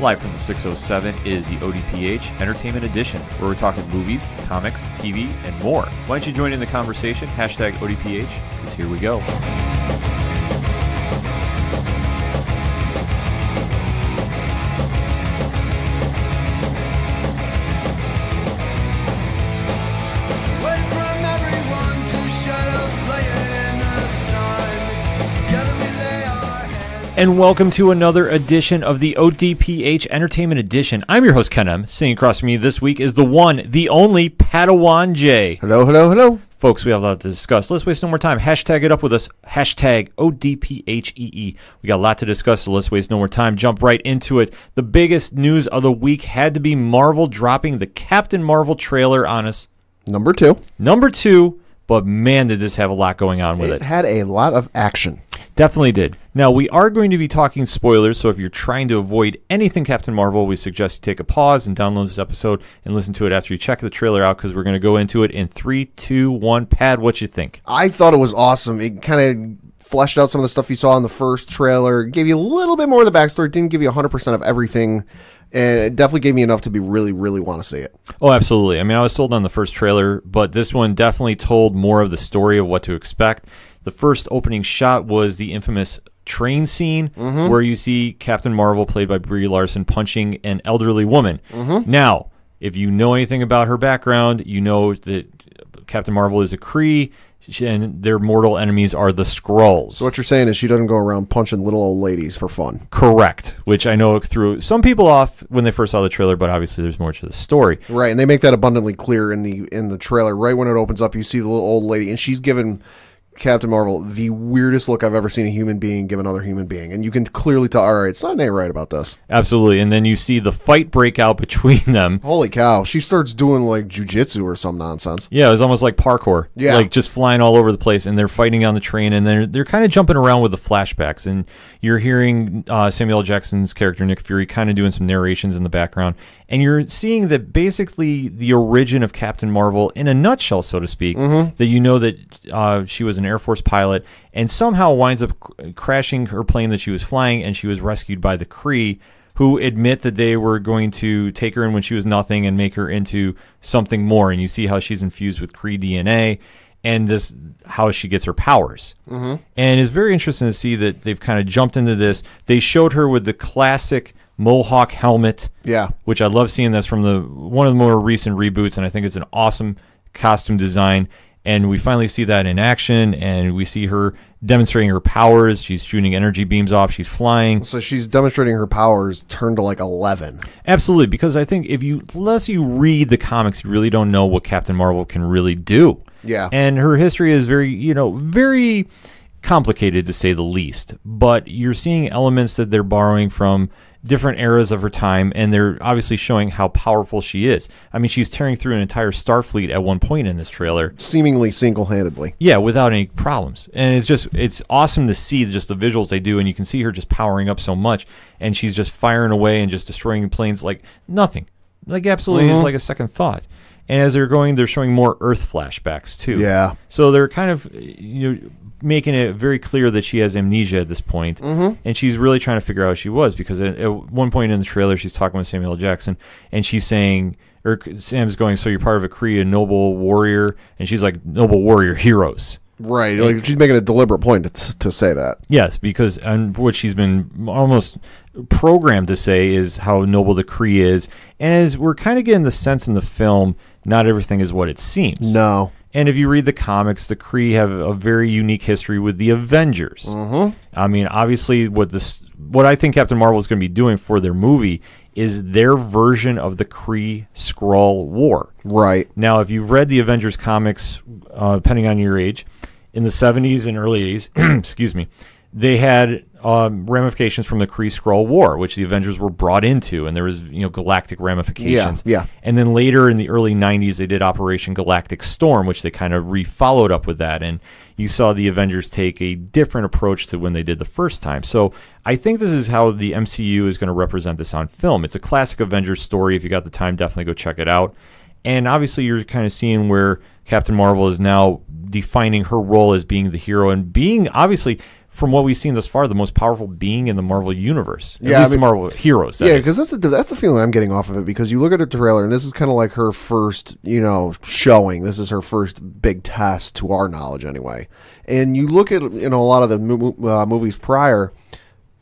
Live from the 607 is the ODPH Entertainment Edition, where we're talking movies, comics, TV, and more. Why don't you join in the conversation? Hashtag ODPH, because here we go. And welcome to another edition of the ODPH Entertainment Edition. I'm your host, Ken M. Sitting across from me this week is the one, the only Padawan J. Hello, hello, hello. Folks, we have a lot to discuss. Let's waste no more time. Hashtag it up with us. Hashtag ODPHEE. E. We got a lot to discuss, so let's waste no more time. Jump right into it. The biggest news of the week had to be Marvel dropping the Captain Marvel trailer on us. Number two. Number two, but man, did this have a lot going on with It it. had a lot of action. Definitely did. Now, we are going to be talking spoilers, so if you're trying to avoid anything Captain Marvel, we suggest you take a pause and download this episode and listen to it after you check the trailer out because we're going to go into it in three, two, one. Pad, what you think? I thought it was awesome. It kind of fleshed out some of the stuff you saw in the first trailer, gave you a little bit more of the backstory, didn't give you 100% of everything, and it definitely gave me enough to be really, really want to see it. Oh, absolutely. I mean, I was sold on the first trailer, but this one definitely told more of the story of what to expect. The first opening shot was the infamous train scene mm-hmm. where you see Captain Marvel, played by Brie Larson, punching an elderly woman. Mm-hmm. Now, if you know anything about her background, you know that Captain Marvel is a Kree, and their mortal enemies are the Skrulls. So what you're saying is she doesn't go around punching little old ladies for fun. Correct, which I know threw some people off when they first saw the trailer, but obviously there's more to the story. Right, and they make that abundantly clear in the in the trailer. Right when it opens up, you see the little old lady, and she's given Captain Marvel the weirdest look I've ever seen a human being give another human being, and you can clearly tell. All right, something ain't right about this. Absolutely. And then you see the fight break out between them. Holy cow! She starts doing like jujitsu or some nonsense. Yeah, it was almost like parkour. Yeah. Like just flying all over the place and they're fighting on the train and they're they're kind of jumping around with the flashbacks and you're hearing uh, Samuel Jackson's character Nick Fury kind of doing some narrations in the background and you're seeing that basically the origin of Captain Marvel in a nutshell so to speak that you know that uh, she was an Air Force pilot and somehow winds up cr- crashing her plane that she was flying and she was rescued by the Kree who admit that they were going to take her in when she was nothing and make her into something more. And you see how she's infused with Kree DNA and this how she gets her powers. Mm-hmm. And it's very interesting to see that they've kind of jumped into this. They showed her with the classic mohawk helmet, Yeah, which I love seeing this from the one of the more recent reboots, and I think it's an awesome costume design. And we finally see that in action, and we see her demonstrating her powers. She's shooting energy beams off. She's flying. so she's demonstrating her powers turned to like eleven. Absolutely, because I think if you unless you read the comics, you really don't know what Captain Marvel can really do. Yeah. And her history is very, you know, very complicated to say the least. But you're seeing elements that they're borrowing from different eras of her time, and they're obviously showing how powerful she is. I mean, she's tearing through an entire Starfleet at one point in this trailer. Seemingly single-handedly. Yeah, without any problems. And it's just it's awesome to see just the visuals they do and you can see her just powering up so much and she's just firing away and just destroying planes like nothing. Like absolutely Mm-hmm. it's like a second thought. And as they're going they're showing more earth flashbacks too. Yeah. So they're kind of you know making it very clear that she has amnesia at this point, Mm-hmm. and she's really trying to figure out who she was because at, at one point in the trailer she's talking with Samuel L. Jackson and she's saying or Sam's going, so you're part of a Kree, a noble warrior, and she's like, noble warrior heroes. Right. Like she's making a deliberate point to, to say that. Yes, because and what she's been almost programmed to say is how noble the Kree is, and as we're kind of getting the sense in the film, not everything is what it seems. No. And if you read the comics, the Kree have a very unique history with the Avengers. Mm-hmm. I mean, obviously, what this, what I think Captain Marvel is going to be doing for their movie is their version of the Kree Skrull War. Right. Now, if you've read the Avengers comics, uh, depending on your age, in the 70s and early 80s, excuse me, they had um, ramifications from the Kree Skrull War, which the Avengers were brought into, and there was you know galactic ramifications. yeah. yeah. And then later in the early 90s, they did Operation Galactic Storm, which they kind of re-followed up with that, and you saw the Avengers take a different approach to when they did the first time. So I think this is how the MCU is going to represent this on film. It's a classic Avengers story. If you got the time, definitely go check it out. And obviously, you're kind of seeing where Captain Marvel is now defining her role as being the hero and being obviously from what we've seen thus far, the most powerful being in the Marvel universe. At Yeah, I least mean- the Marvel heroes. that Yeah, because that's the that's the feeling I'm getting off of it. Because you look at the trailer, and this is kind of like her first, you know, showing. This is her first big test, to our knowledge, anyway. And you look at you know a lot of the mo- uh, movies prior,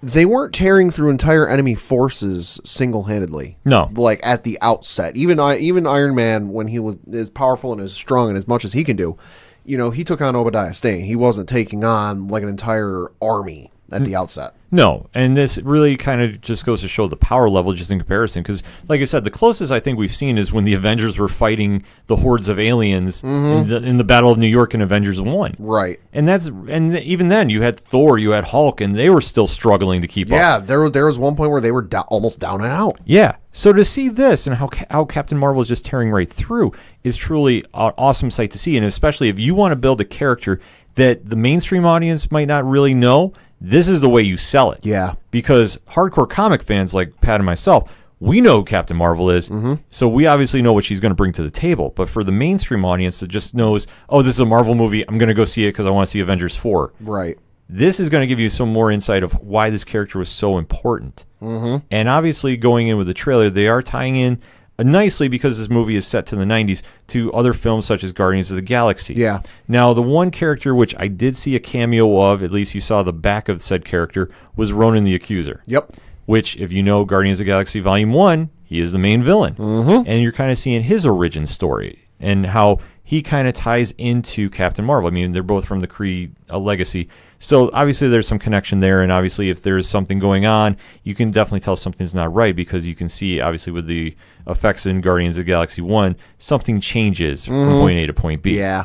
they weren't tearing through entire enemy forces single handedly. No. like at the outset. Even I, even Iron Man, when he was as powerful and as strong and as much as he can do, you know, he took on Obadiah Stane. He wasn't taking on like an entire army at the outset. No, and this really kind of just goes to show the power level just in comparison. Because, like I said, the closest I think we've seen is when the Avengers were fighting the hordes of aliens in, mm-hmm. the, in the Battle of New York in Avengers One. Right. And that's and even then you had Thor, you had Hulk, and they were still struggling to keep up. Yeah, there was there was one point where they were do- almost down and out. Yeah. So to see this and how how Captain Marvel is just tearing right through is truly an awesome sight to see, and especially if you want to build a character that the mainstream audience might not really know, this is the way you sell it. Yeah. Because hardcore comic fans like Pat and myself, we know who Captain Marvel is, Mm-hmm. so we obviously know what she's going to bring to the table. But for the mainstream audience that just knows, oh, this is a Marvel movie, I'm going to go see it because I want to see Avengers four Right. this is going to give you some more insight of why this character was so important. Mm-hmm. And obviously, going in with the trailer, they are tying in nicely because this movie is set to the 90s to other films such as Guardians of the Galaxy. Yeah. Now, the one character which I did see a cameo of, at least you saw the back of said character, was Ronan the Accuser. Yep. Which, if you know Guardians of the Galaxy Volume 1, he is the main villain. Mm-hmm. And you're kind of seeing his origin story and how he kind of ties into Captain Marvel. I mean, they're both from the Kree uh, legacy. So obviously there's some connection there. And obviously, if there's something going on, you can definitely tell something's not right because you can see, obviously, with the effects in Guardians of Galaxy 1, something changes from mm-hmm. point A to point B. Yeah.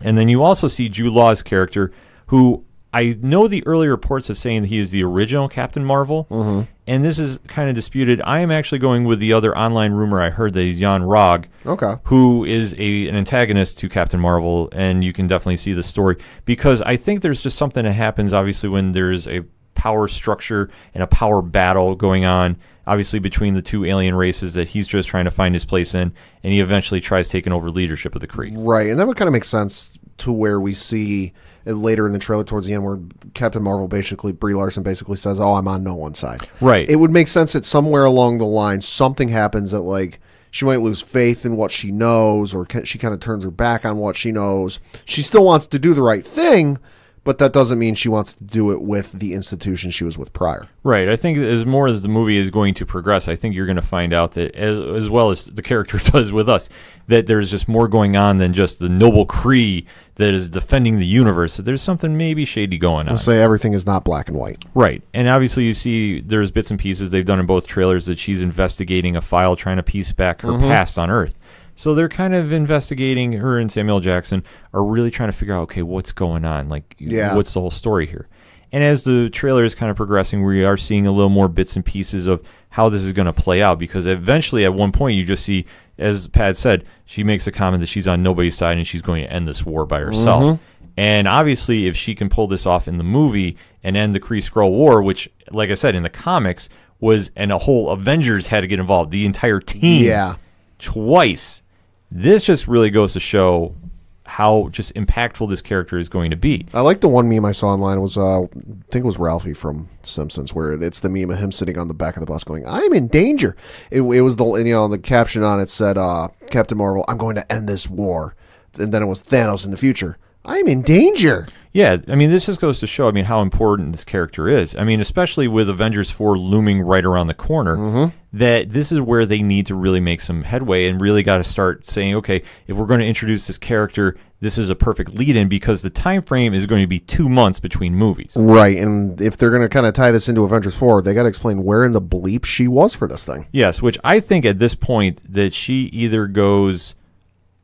And then you also see Jude Law's character, who I know the early reports of saying that he is the original Captain Marvel, Mm-hmm. and this is kind of disputed. I am actually going with the other online rumor I heard that he's Yon-Rogg, Okay. who is a, an antagonist to Captain Marvel, and you can definitely see the story because I think there's just something that happens, obviously, when there's a power structure and a power battle going on, obviously between the two alien races that he's just trying to find his place in, and he eventually tries taking over leadership of the Kree. Right, and that would kind of make sense to where we see uh, later in the trailer towards the end where Captain Marvel basically Brie Larson basically says, "Oh, I'm on no one's side." Right. It would make sense that somewhere along the line something happens that like she might lose faith in what she knows, or she kind of turns her back on what she knows. She still wants to do the right thing, but that doesn't mean she wants to do it with the institution she was with prior. Right. I think as more as the movie is going to progress, I think you're going to find out that, as, as well as the character does with us, that there's just more going on than just the noble Kree that is defending the universe. That there's something maybe shady going on. I'll say everything is not black and white. Right. And obviously, you see there's bits and pieces they've done in both trailers that she's investigating a file trying to piece back her mm-hmm. past on Earth. So they're kind of investigating her and Samuel Jackson are really trying to figure out okay, what's going on? Like, Yeah. what's the whole story here? And as the trailer is kind of progressing, we are seeing a little more bits and pieces of how this is going to play out because eventually, at one point, you just see, as Pat said, she makes a comment that she's on nobody's side and she's going to end this war by herself. Mm-hmm. And obviously, if she can pull this off in the movie and end the Kree Skrull War, which, like I said, in the comics was, and a whole Avengers had to get involved, the entire team, Yeah. twice. This just really goes to show how just impactful this character is going to be. I like the one meme I saw online. Was uh, I think it was Ralphie from Simpsons, where it's the meme of him sitting on the back of the bus going, "I'm in danger." It, it was the you know the caption on it said, uh, "Captain Marvel, I'm going to end this war," and then it was Thanos in the future. I'm in danger. Yeah, I mean, this just goes to show, I mean, how important this character is. I mean, especially with Avengers 4 looming right around the corner, mm-hmm. that this is where they need to really make some headway and really got to start saying, okay, if we're going to introduce this character, this is a perfect lead in because the time frame is going to be two months between movies. Right, and if they're going to kind of tie this into Avengers Four, they got to explain where in the bleep she was for this thing. Yes, which I think at this point that she either goes,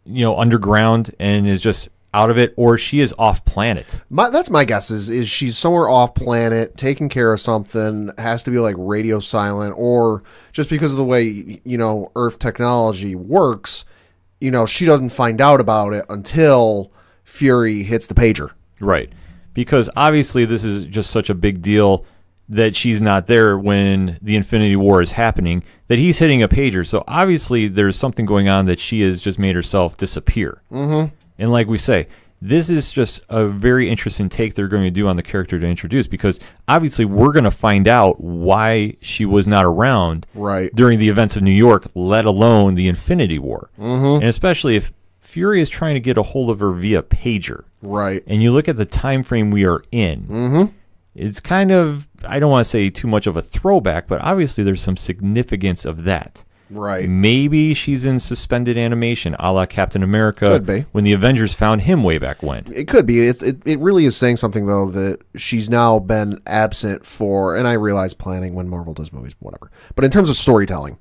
you know, underground and is just out of it, or she is off planet. My, that's my guess. Is is she's somewhere off planet, taking care of something? Has to be like radio silent, or just because of the way you know Earth technology works, you know she doesn't find out about it until Fury hits the pager. Right. Because obviously this is just such a big deal that she's not there when the Infinity War is happening, that he's hitting a pager. So obviously there's something going on that she has just made herself disappear. Mm-hmm. And like we say, this is just a very interesting take they're going to do on the character to introduce because obviously we're going to find out why she was not around Right. during the events of New York, let alone the Infinity War. Mm-hmm. And especially if Fury is trying to get a hold of her via pager. Right. And you look at the time frame we are in. Mm-hmm. It's kind of I don't want to say too much of a throwback, but obviously there's some significance of that. Right. Maybe she's in suspended animation, a la Captain America, Could be. when the Avengers found him way back when. It could be. It, it it really is saying something though that she's now been absent for, and I realize planning when Marvel does movies, whatever. But in terms of storytelling,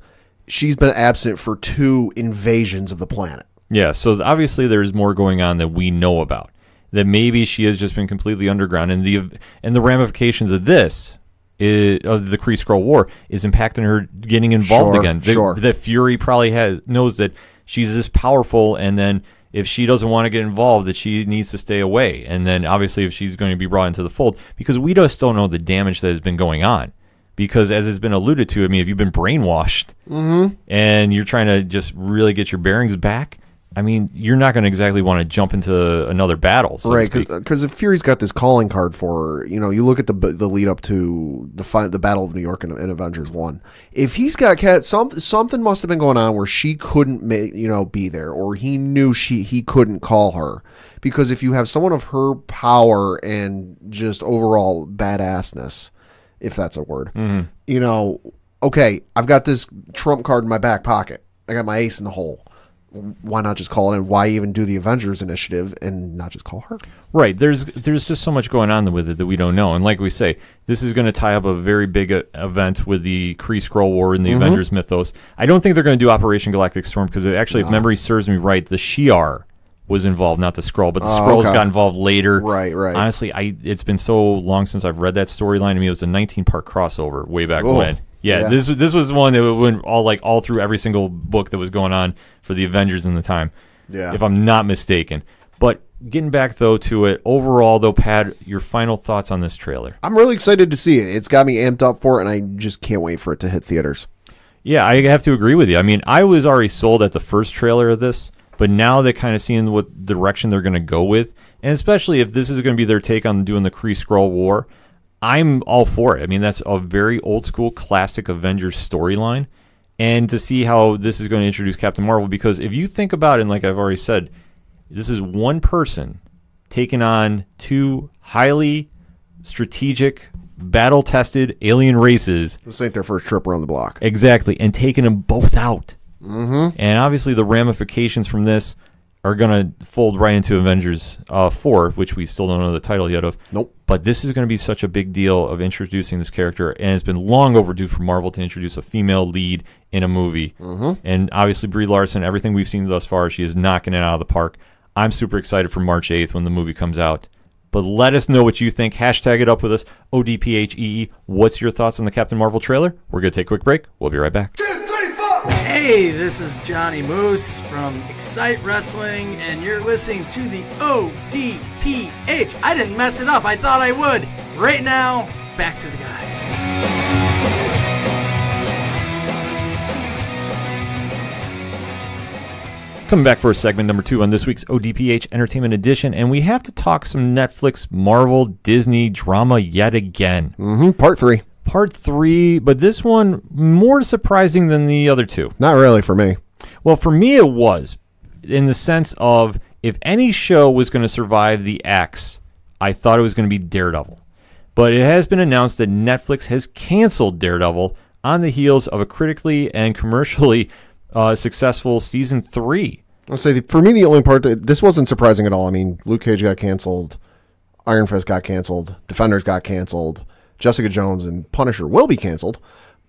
she's been absent for two invasions of the planet. Yeah, so obviously there's more going on that we know about. That maybe she has just been completely underground, and the and the ramifications of this. Of the Kree Skrull War is impacting her getting involved Sure, again. That, sure. that Fury probably has knows that she's this powerful, and then if she doesn't want to get involved, that she needs to stay away. And then obviously, if she's going to be brought into the fold, because we just don't know the damage that has been going on. Because as has been alluded to, I mean, if you've been brainwashed mm-hmm. and you're trying to just really get your bearings back, I mean, you're not going to exactly want to jump into another battle, so right, because uh, if Fury's got this calling card for her, you know, you look at the the lead up to the fight, the Battle of New York in, in Avengers One. If he's got cat, some something must have been going on where she couldn't, ma- you know, be there, or he knew she he couldn't call her. Because if you have someone of her power and just overall badassness, if that's a word, mm-hmm. you know, okay, I've got this trump card in my back pocket. I got my ace in the hole. Why not just call it in? Why even do the Avengers initiative and not just call her? Right. There's there's just so much going on with it that we don't know. And like we say, this is going to tie up a very big uh, event with the Kree Skrull War and the Mm-hmm. Avengers mythos. I don't think they're going to do Operation Galactic Storm because actually, if memory serves me right, the Shi'ar was involved, not the Skrull, but the Oh, Skrulls okay. got involved later. Right, right. Honestly, I it's been so long since I've read that storyline. I mean, it was a 19 part crossover way back Oh, when. Yeah, yeah. this this was one that went all like all through every single book that was going on for the Avengers in the time. Yeah. If I'm not mistaken. But getting back though to it, overall though, Pat, your final thoughts on this trailer? I'm really excited to see it. It's got me amped up for it, and I just can't wait for it to hit theaters. Yeah, I have to agree with you. I mean, I was already sold at the first trailer of this, but now they're kind of seeing what direction they're going to go with, and especially if this is going to be their take on doing the Kree Skrull War, I'm all for it. I mean, that's a very old school classic Avengers storyline, and to see how this is going to introduce Captain Marvel, because if you think about it, and like I've already said, this is one person taking on two highly strategic, battle tested alien races This ain't their first trip around the block. Exactly, and taking them both out. Mm-hmm. And obviously, the ramifications from this are going to fold right into Avengers uh, 4, which we still don't know the title yet of. Nope. But this is going to be such a big deal of introducing this character, and it's been long overdue for Marvel to introduce a female lead in a movie. Mm-hmm. And obviously, Brie Larson, everything we've seen thus far, she is knocking it out of the park. I'm super excited for March 8th when the movie comes out. But let us know what you think. Hashtag it up with us. ODPHEE. E. What's your thoughts on the Captain Marvel trailer? We're going to take a quick break. We'll be right back. Two, three, four. Hey, this is Johnny Moose from Excite Wrestling, and you're listening to the ODPH. I didn't mess it up, I thought I would. Right now, back to the guys. Coming back for segment number two on this week's ODPH Entertainment Edition, and we have to talk some Netflix, Marvel, Disney drama yet again. Mm-hmm. Part three. Part three, but this one more surprising than the other two. Not really for me. Well, for me, it was in the sense of if any show was going to survive the X, I thought it was going to be Daredevil. But it has been announced that Netflix has canceled Daredevil on the heels of a critically and commercially uh, successful season three. I'll say for me the only part that this wasn't surprising at all. I mean, Luke Cage got canceled, Iron Fist got canceled, Defenders got canceled, Jessica Jones and Punisher will be canceled.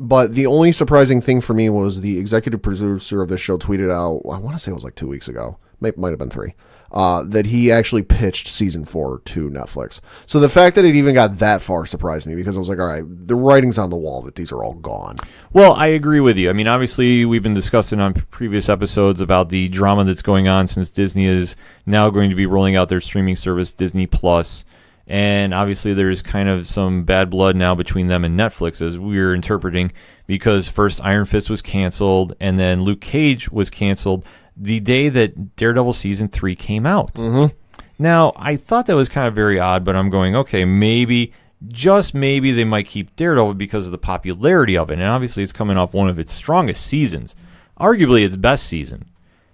But the only surprising thing for me was the executive producer of this show tweeted out. I want to say it was like two weeks ago, might have been three. Uh, that he actually pitched season four to Netflix. So the fact that it even got that far surprised me because I was like, all right, the writing's on the wall that these are all gone. Well, I agree with you. I mean, obviously, we've been discussing on previous episodes about the drama that's going on since Disney is now going to be rolling out their streaming service, Disney Plus. And obviously, there's kind of some bad blood now between them and Netflix, as we're interpreting, because first Iron Fist was canceled, and then Luke Cage was canceled the day that Daredevil season three came out. Mm-hmm. Now, I thought that was kind of very odd, but I'm going, okay, maybe, just maybe they might keep Daredevil because of the popularity of it. And obviously, it's coming off one of its strongest seasons, arguably its best season.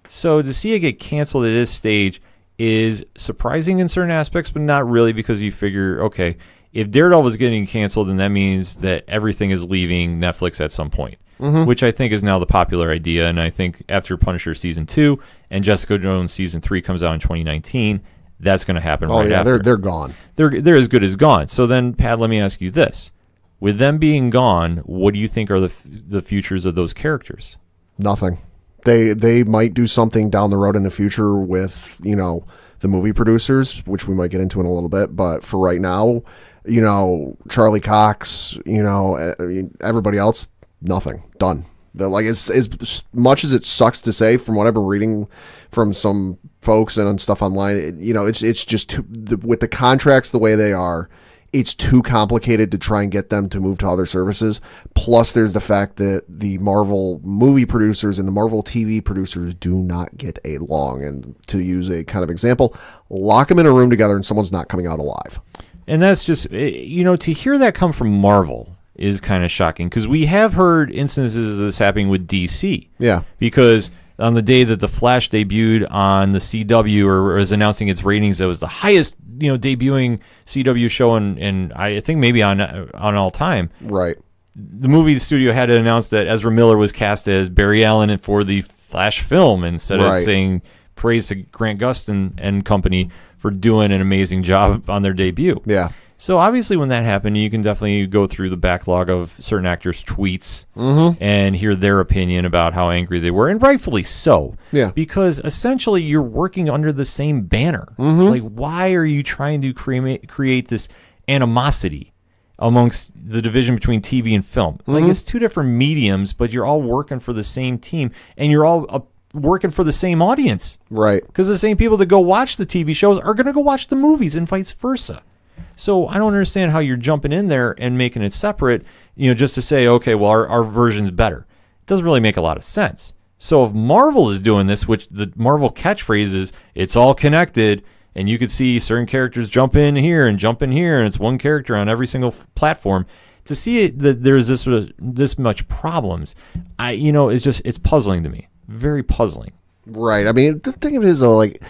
So to see it get canceled at this stage is surprising in certain aspects, but not really because you figure, okay, if Daredevil is getting canceled, then that means that everything is leaving Netflix at some point, mm-hmm. which I think is now the popular idea. And I think after Punisher season two and Jessica Jones season three comes out in 2019, that's going to happen Oh right yeah, after they're they're gone. they're they're as good as gone. So then, Pat, let me ask you this: with them being gone, what do you think are the f- the futures of those characters? Nothing. They they might do something down the road in the future with you know the movie producers, which we might get into in a little bit. But for right now, you know Charlie Cox, you know everybody else, nothing done. But like as as much as it sucks to say, from what I've been reading from some folks and stuff online, you know it's it's just too, the, with the contracts the way they are it's too complicated to try and get them to move to other services. Plus, there's the fact that the Marvel movie producers and the Marvel TV producers do not get along. And to use a kind of example, lock them in a room together and someone's not coming out alive. And that's just eh, you know to hear that come from Marvel is kind of shocking because we have heard instances of this happening with DC. Yeah. because on the day that the Flash debuted on the CW or was announcing its ratings, that was the highest you know debuting CW show in, in I think maybe on on all time. Right. the movie studio had to announce that Ezra Miller was cast as Barry Allen for the Flash film instead Right. of saying praise to Grant Gustin and company for doing an amazing job on their debut. Yeah. So obviously, when that happened, you can definitely go through the backlog of certain actors' tweets Mm-hmm. and hear their opinion about how angry they were, and rightfully so. Yeah. Because essentially, you're working under the same banner. Mm-hmm. Like, why are you trying to create create this animosity amongst the division between TV and film? Mm-hmm. Like, it's two different mediums, but you're all working for the same team, and you're all uh, working for the same audience. Right. Because the same people that go watch the TV shows are going to go watch the movies and vice versa. So I don't understand how you're jumping in there and making it separate, you know, just to say, okay, well, our, our version's better. It doesn't really make a lot of sense. So if Marvel is doing this, which the Marvel catchphrase is, it's all connected, and you could see certain characters jump in here and jump in here, and it's one character on every single platform. To see that there's this sort of, this much problems, I you know, it's just it's puzzling to me, very puzzling. Right. I mean, the thing of it is, though, like,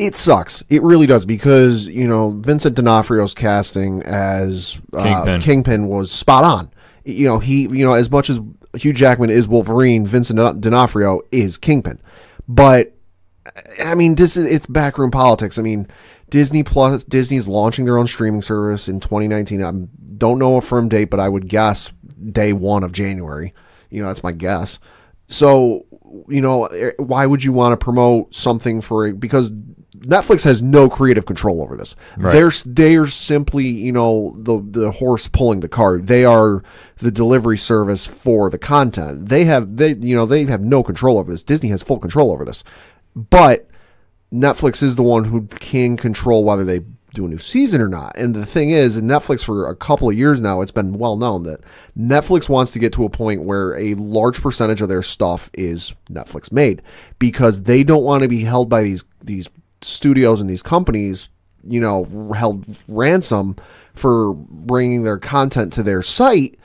it sucks. It really does because you know Vincent D'Onofrio's casting as uh, Kingpin. Kingpin was spot on. You know he, you know, as much as Hugh Jackman is Wolverine, Vincent D'Onofrio is Kingpin. But I mean, this is it's backroom politics. I mean, Disney Plus, Disney's launching their own streaming service in 2019. I don't know a firm date, but I would guess day one of January. You know, that's my guess. So, you know, eh, why would you want to promote something for a, because Netflix has no creative control over this. They're they're simply, you know, the the horse pulling the cart. They are the delivery service for the content. They have they you know, they have no control over this. Disney has full control over this. But Netflix is the one who can control whether they do a new season or not. And the thing is, in Netflix for a couple of years now, it's been well known that Netflix wants to get to a point where a large percentage of their stuff is Netflix made because they don't want to be held by these these studios and these companies, you know, held ransom for bringing their content to their site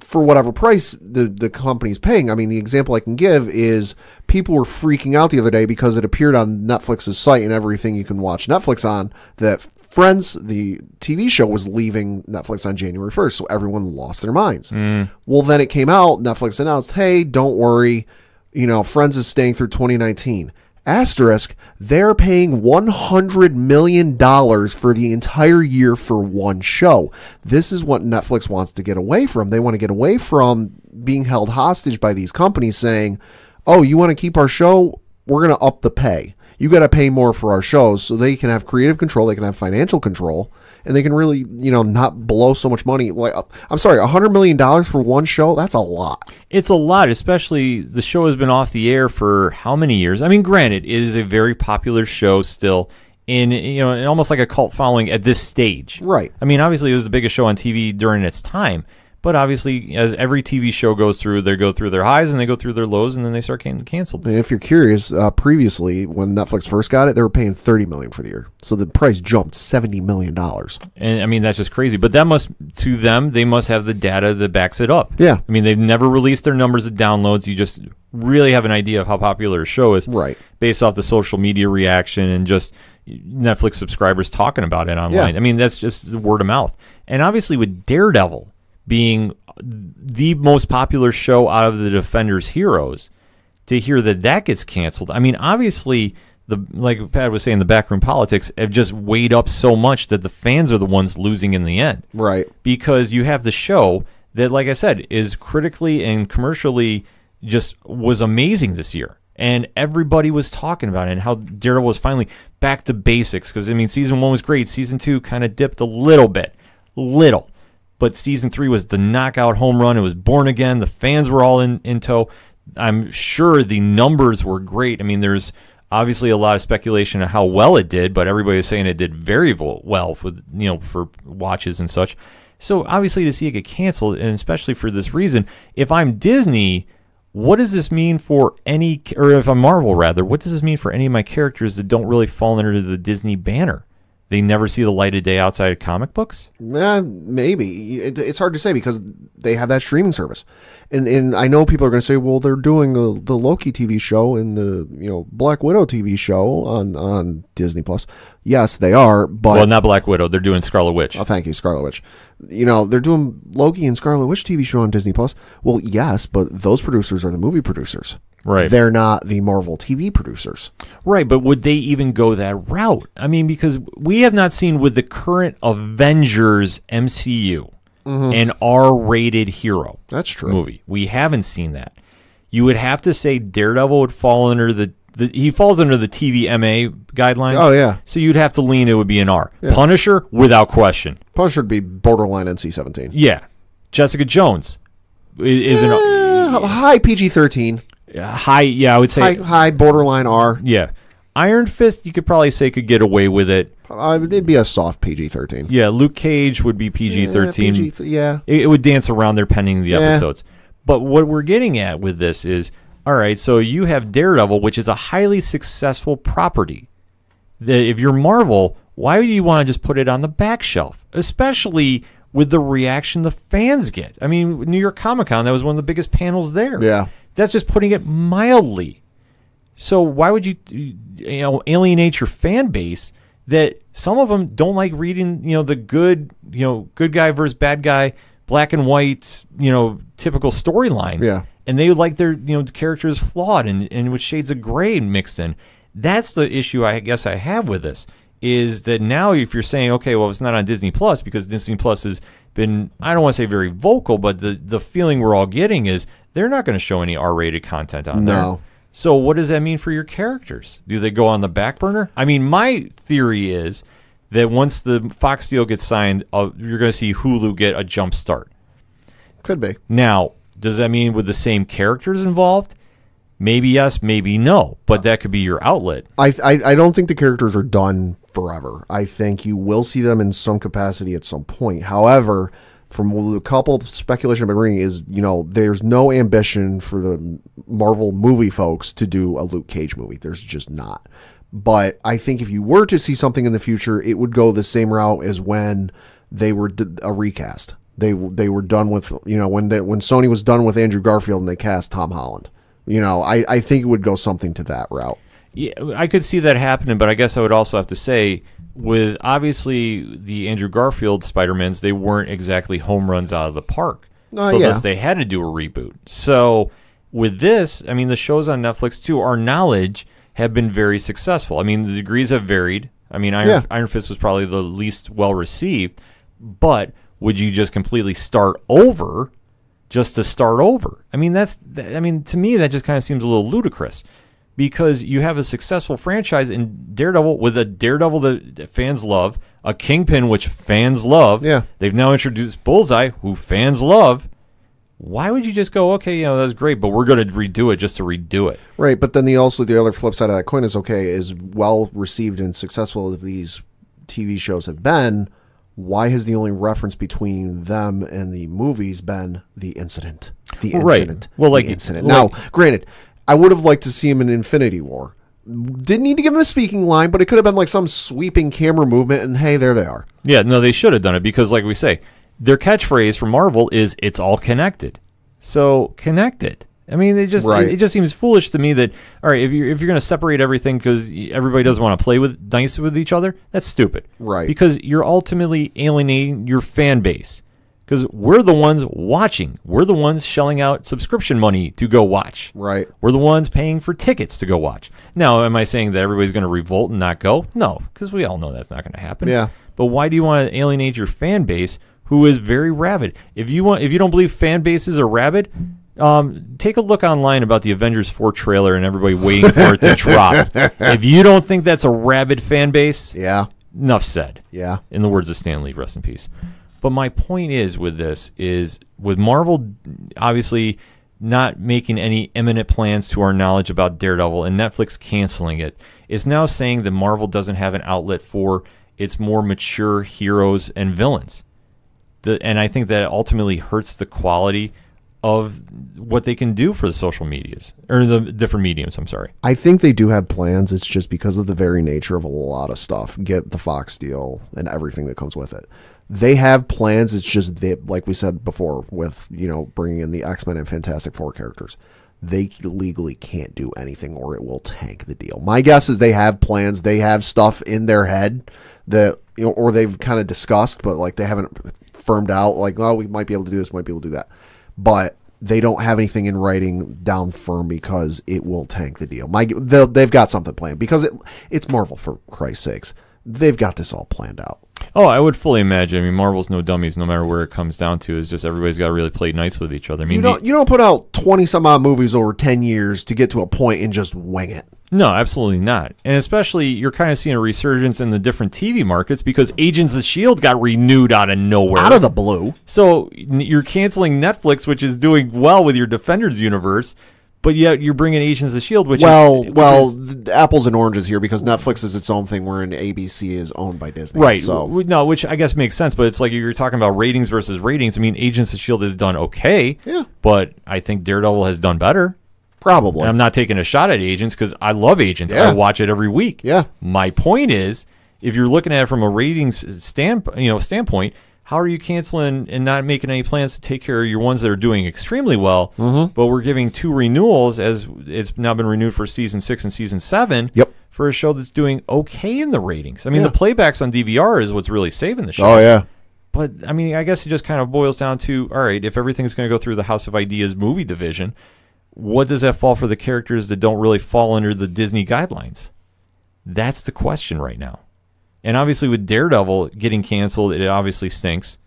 for whatever price the, the company's paying. I mean, the example I can give is people were freaking out the other day because it appeared on Netflix's site and everything you can watch Netflix on that Friends, the TV show, was leaving Netflix on January 1st. So everyone lost their minds. Mm. Well, then it came out, Netflix announced, hey, don't worry, you know, Friends is staying through 2019. Asterisk, they're paying $100 million for the entire year for one show. This is what Netflix wants to get away from. They want to get away from being held hostage by these companies saying, oh, you want to keep our show? We're going to up the pay. You got to pay more for our shows so they can have creative control, they can have financial control, and they can really, you know, not blow so much money. Like, uh, I'm sorry, a $100 million for one show? That's a lot. It's a lot, especially the show has been off the air for how many years? I mean, granted, it is a very popular show still in you know almost like a cult following at this stage. Right. I mean, obviously it was the biggest show on TV during its time, But obviously, as every TV show goes through, they go through their highs and they go through their lows, and then they start getting canceled. And if you're curious, uh, previously when Netflix first got it, they were paying thirty million for the year, so the price jumped seventy million dollars. And I mean, that's just crazy. But that must, to them, they must have the data that backs it up. Yeah. I mean, they've never released their numbers of downloads. You just really have an idea of how popular a show is. Right. Based off the social media reaction and just Netflix subscribers talking about it online. Yeah. I mean, that's just word of mouth. And obviously, with Daredevil being the most popular show out of the Defenders heroes, to hear that that gets canceled. I mean, obviously, the like Pat was saying, the backroom politics have just weighed up so much that the fans are the ones losing in the end. Right. Because you have the show that, like I said, is critically and commercially just was amazing this year. And everybody was talking about it and how Daredevil was finally back to basics. Because, I mean, season one was great. Season two kind of dipped a little bit. Little but season three was the knockout home run. It was born again. The fans were all in, in tow. I'm sure the numbers were great. I mean, there's obviously a lot of speculation on how well it did, but everybody was saying it did very well with you know for watches and such. So obviously to see it get canceled, and especially for this reason, if I'm Disney, what does this mean for any, or if I'm Marvel rather, what does this mean for any of my characters that don't really fall under the Disney banner? They never see the light of day outside of comic books. Eh, maybe it, it's hard to say because they have that streaming service, and and I know people are going to say, well, they're doing the, the Loki TV show and the you know Black Widow TV show on on Disney Plus. Yes, they are, but Well, not Black Widow. They're doing Scarlet Witch. Oh, thank you, Scarlet Witch. You know, they're doing Loki and Scarlet Witch TV show on Disney Plus. Well, yes, but those producers are the movie producers. Right. They're not the Marvel TV producers. Right, but would they even go that route? I mean, because we have not seen with the current Avengers MCU an R-rated hero That's true. movie. We haven't seen that. You would have to say Daredevil would fall under the, the he falls under the TVMA guidelines. Oh, yeah. So you'd have to lean it would be an R. Punisher without question. Punisher would be borderline NC seventeen. Yeah. Jessica Jones is an Eh, high PG thirteen. high yeah, I would say High high borderline R. yeah. Iron Fist you could probably say could get away with it. Uh, it'd be a soft PG thirteen. Yeah, Luke Cage would be PG thirteen. PG, th- yeah. it, it would dance around there pending the Yeah. episodes. But what we're getting at with this is all right, so you have Daredevil, which is a highly successful property. That if you're Marvel, why would you want to just put it on the back shelf? Especially with the reaction the fans get. I mean, New York Comic Con, that was one of the biggest panels there. Yeah. That's just putting it mildly. So why would you, you know, alienate your fan base? That some of them don't like reading, you know, the good, you know, good guy versus bad guy, black and white, you know, typical storyline. Yeah. and they like their, you know, characters flawed and and with shades of gray mixed in. That's the issue I guess I have with this is that now if you're saying, okay, well, it's not on Disney Plus because Disney Plus has been, I don't want to say very vocal, but the the feeling we're all getting is they're not going to show any R-rated content on there. So what does that mean for your characters? Do they go on the back burner? I mean, my theory is that once the Fox deal gets signed, uh, you're going to see Hulu get a jump start. Could be. Now, does that mean with the same characters involved? Maybe yes, maybe no, but that could be your outlet. I, I I don't think the characters are done forever. I think you will see them in some capacity at some point. However, from a couple of speculation I've been reading is you know there's no ambition for the Marvel movie folks to do a Luke Cage movie. There's just not. But I think if you were to see something in the future, it would go the same route as when they were a recast. They they were done with you know when they, when Sony was done with Andrew Garfield and they cast Tom Holland. You know, I, I think it would go something to that route. Yeah, I could see that happening, but I guess I would also have to say, with obviously the Andrew Garfield Spider-Mans, they weren't exactly home runs out of the park. Uh, so yeah. thus they had to do a reboot. So with this, I mean, the shows on Netflix, too, our knowledge, have been very successful. I mean, the degrees have varied. I mean, Iron, Yeah. Iron Fist was probably the least well received, but would you just completely start over just to start over. I mean, that's I mean, to me that just kind of seems a little ludicrous because you have a successful franchise in Daredevil with a Daredevil that fans love, a Kingpin which fans love. Yeah. They've now introduced Bullseye who fans love. Why would you just go, okay, you know, that's great, but we're going to redo it just to redo it? Right, but then the also the other flip side of that coin is okay, as well received and successful as these TV shows have been, why has the only reference between them and the movies been the incident? The Well, right. incident. Well, like- incident. like- now, granted, I would have liked to see him in Infinity War. Didn't need to give him a speaking line, but it could have been like some sweeping camera movement, and hey, there they are. Yeah, no, they should have done it because, like we say, their catchphrase from Marvel is "It's all connected." So connect it. I mean, it just Right. it, just seems foolish to me that all right, if you're if you're going to separate everything because everybody doesn't want to play with nice with each other, that's stupid. Right. Because you're ultimately alienating your fan base. Because we're the ones watching. We're the ones shelling out subscription money to go watch. Right. We're the ones paying for tickets to go watch. Now, am I saying that everybody's going to revolt and not go? No, because we all know that's not going to happen. Yeah. But why do you want to alienate your fan base who is very rabid? If you want, if you don't believe fan bases are rabid, um, take a look online about the Avengers 4 trailer and everybody waiting for it to drop. If you don't think that's a rabid fan base, Yeah. enough said Yeah. in the words of Stan Lee, rest in peace. But my point is with this is with Marvel obviously not making any imminent plans to our knowledge about Daredevil and Netflix canceling it is now saying that Marvel doesn't have an outlet for its more mature heroes and villains. The, and I think that ultimately hurts the quality of what they can do for the social medias or the different mediums. I'm sorry. I think they do have plans. It's just because of the very nature of a lot of stuff. Get the Fox deal and everything that comes with it. They have plans. It's just they, like we said before, with you know bringing in the X Men and Fantastic Four characters. They legally can't do anything, or it will tank the deal. My guess is they have plans. They have stuff in their head that you know, or they've kind of discussed, but like they haven't firmed out. Like, oh, we might be able to do this, might be able to do that, but they don't have anything in writing down firm because it will tank the deal. My, they've got something planned because it, it's Marvel for Christ's sakes. They've got this all planned out. Oh, I would fully imagine. I mean, Marvel's no dummies. No matter where it comes down to, is just everybody's got to really play nice with each other. I mean, You the- don't you don't put out twenty some odd movies over ten years to get to a point and just wing it. No, absolutely not. And especially, you're kind of seeing a resurgence in the different TV markets because Agents of S.H.I.E.L.D. Got renewed out of nowhere. Out of the blue. so you're canceling Netflix, which is doing well with your Defenders universe, but yet you're bringing Agents of S.H.I.E.L.D., which Well, is. well, is- apples and oranges here because Netflix is its own thing, wherein ABC is owned by Disney. Right. So no, which I guess makes sense, but it's like you're talking about ratings versus ratings. I mean, Agents of S.H.I.E.L.D. Has done okay. Yeah. But I think Daredevil has done better. probably. And I'm not taking a shot at Agents because I love Agents. Yeah. I watch it every week. Yeah. My point is, if you're looking at it from a ratings stand, you know, standpoint, how are you canceling and not making any plans to take care of your ones that are doing extremely well? Mm-hmm. But we're giving two renewals as it's now been renewed for season six and season seven. Yep. For a show that's doing okay in the ratings. I mean, Yeah. the playbacks on DVR is what's really saving the show. oh yeah. But I mean, I guess it just kind of boils down to all right, if everything's going to go through the House of Ideas movie division, what does that fall for the characters that don't really fall under the Disney guidelines? That's the question right now. And obviously, with Daredevil getting canceled, it obviously stinks.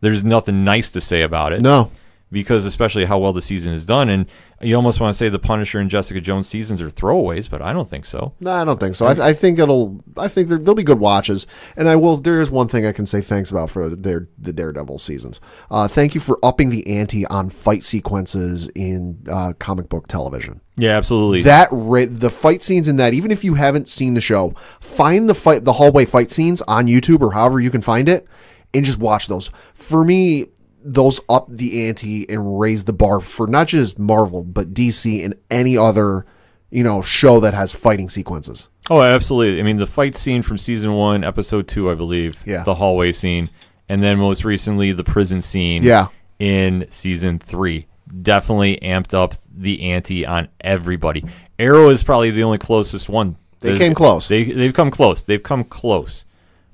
There's nothing nice to say about it No. because, especially how well the season is done. And you almost want to say the Punisher and Jessica Jones seasons are throwaways, but I don't think so. No, I don't think so. I, I think it'll. I think there, there'll be good watches, and I will. There is one thing I can say thanks about for their the Daredevil seasons. Uh, thank you for upping the ante on fight sequences in uh, comic book television. Yeah, absolutely. That ra- the fight scenes in that, even if you haven't seen the show, find the fight the hallway fight scenes on YouTube or however you can find it, and just watch those. For me, those up the ante and raise the bar for not just Marvel but DC and any other you know show that has fighting sequences. Oh, absolutely. I mean, the fight scene from season one, episode two, I believe. Yeah. The hallway scene, and then most recently the prison scene. Yeah. In season three, definitely amped up the ante on everybody. Arrow is probably the only closest one. They There's- came close. They they've come close. They've come close.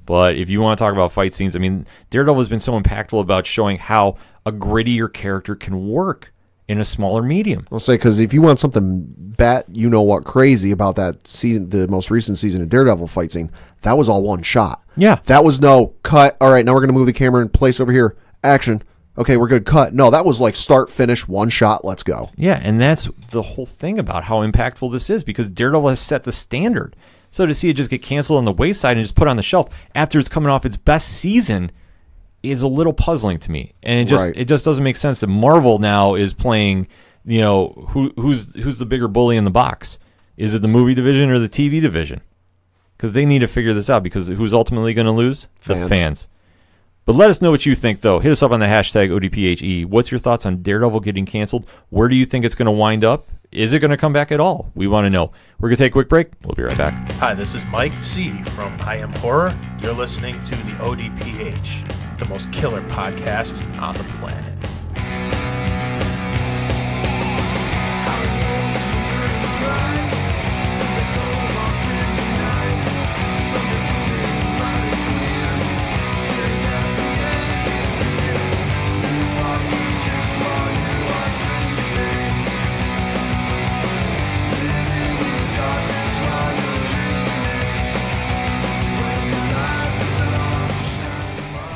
But if you want to talk about fight scenes, I mean, Daredevil has been so impactful about showing how a grittier character can work in a smaller medium. I'll say because if you want something bat, you know what crazy about that season, the most recent season of Daredevil fight scene, that was all one shot. Yeah. that was no cut. All right, now we're gonna move the camera and place over here. Action. Okay, we're good. Cut. No, that was like start finish, one shot. Let's go. Yeah, and that's the whole thing about how impactful this is because Daredevil has set the standard. So to see it just get canceled on the wayside and just put on the shelf after it's coming off its best season is a little puzzling to me. And it just Right. it just doesn't make sense that Marvel now is playing, you know, who who's who's the bigger bully in the box? Is it the movie division or the TV division? Because they need to figure this out because who's ultimately going to lose? The Fans. fans. But let us know what you think, though. Hit us up on the hashtag ODPHE. What's your thoughts on Daredevil getting canceled? Where do you think it's going to wind up? Is it going to come back at all? We want to know. We're going to take a quick break. We'll be right back. Hi, this is Mike C from I Am Horror. You're listening to the ODPH, the most killer podcast on the planet.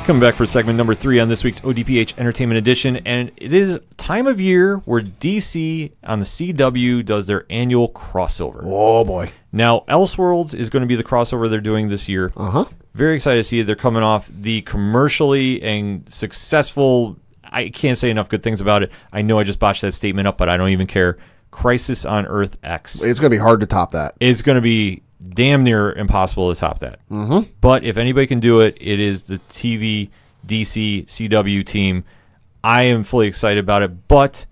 Coming back for segment number three on this week's ODPH Entertainment Edition, and it is time of year where DC on the CW does their annual crossover. Oh boy. Now, Elseworlds is going to be the crossover they're doing this year. Uh huh. Very excited to see it. They're coming off the commercially and successful. I can't say enough good things about it. I know I just botched that statement up, but I don't even care. Crisis on Earth X It's gonna be hard to top that. It's going to be damn near impossible to top that. Mm-hmm. But if anybody can do it, it is the TV DC CW team. I am fully excited about it. But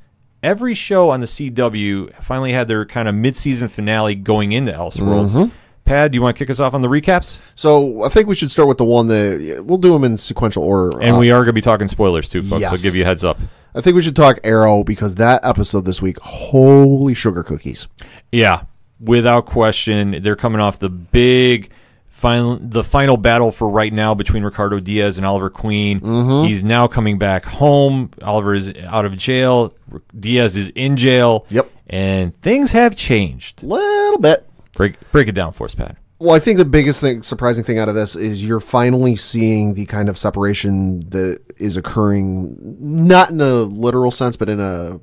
every show on the CW finally had their kind of mid-season finale going into Elseworlds. Pad, do you want to kick us off on the recaps? So I think we should start with the one that we'll do them in sequential order. And Uh, we are going to be talking spoilers too, folks. yes. So give you a heads up. I think we should talk Arrow because that episode this week, holy sugar cookies. Yeah, without question, they're coming off the big final, the final battle for right now between Ricardo Diaz and Oliver Queen. Mm-hmm. He's now coming back home. Oliver is out of jail. Diaz is in jail. Yep. and things have changed. A little bit. Break break it down for us, Pat. Well, I think the biggest thing, surprising thing out of this is you're finally seeing the kind of separation that is occurring, not in a literal sense, but in a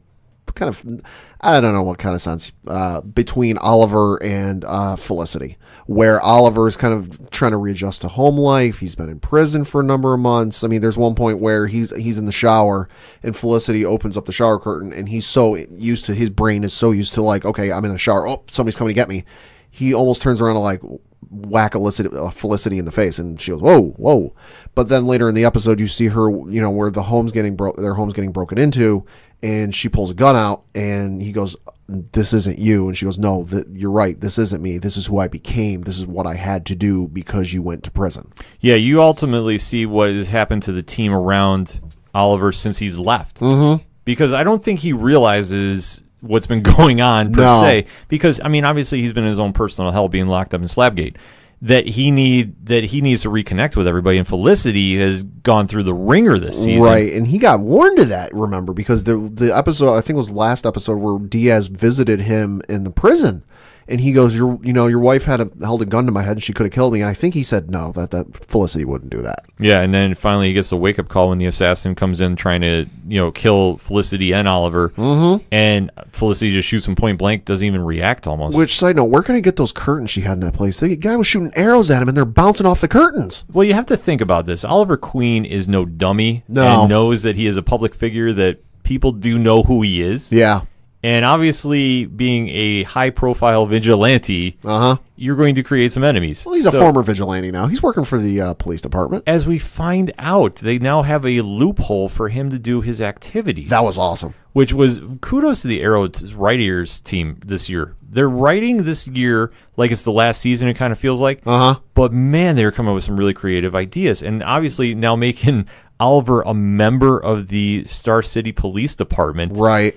kind of, I don't know what kind of sense, uh, between Oliver and uh, Felicity, where Oliver is kind of trying to readjust to home life. He's been in prison for a number of months. I mean, there's one point where he's he's in the shower and Felicity opens up the shower curtain, and he's so used to his brain is so used to like, okay, I'm in a shower. Oh, somebody's coming to get me he almost turns around to like whack Felicity, uh, in the face, and she goes, "Whoa, whoa!" But then later in the episode, you see her, you know, where the home's getting their home's getting broken into, and she pulls a gun out, and he goes, "This isn't you," and she goes, "No, th- you're right. This isn't me. This is who I became. This is what I had to do because you went to prison." Yeah, you ultimately see what has happened to the team around Oliver since he's left. Mm-hmm. Because I don't think he realizes what's been going on per No. se. Because I mean, obviously he's been in his own personal hell, being locked up in Slabside. That he need that he needs to reconnect with everybody, and Felicity has gone through the ringer this season. Right, and he got warned of that. Remember, because the the episode I think was last episode where Diaz visited him in the prison, and he goes, "Your, you know, your wife had a, held a gun to my head, and she could have killed me." And I think he said no, that that Felicity wouldn't do that. Yeah, and then finally he gets the wake up call when the assassin comes in trying to, you know, kill Felicity and Oliver. Mm-hmm. And Felicity just shoots him point blank, doesn't even react almost. Which side note, where can I get those curtains she had in that place? The guy was shooting arrows at him, and they're bouncing off the curtains. Well, you have to think about this. Oliver Queen is no dummy No. and knows that he is a public figure that people do know who he is. Yeah, And obviously being a high profile vigilante, uh huh. you're going to create some enemies. Well, he's a former vigilante now. He's working for the uh, police department. As we find out, they now have a loophole for him to do his activities. That was awesome. which was kudos to the Arrow t- writers team this year. They're writing this year like it's the last season. It kind of feels like, Uh huh. but man, they're coming up with some really creative ideas, and obviously now making Oliver a member of the Star City Police Department, Right.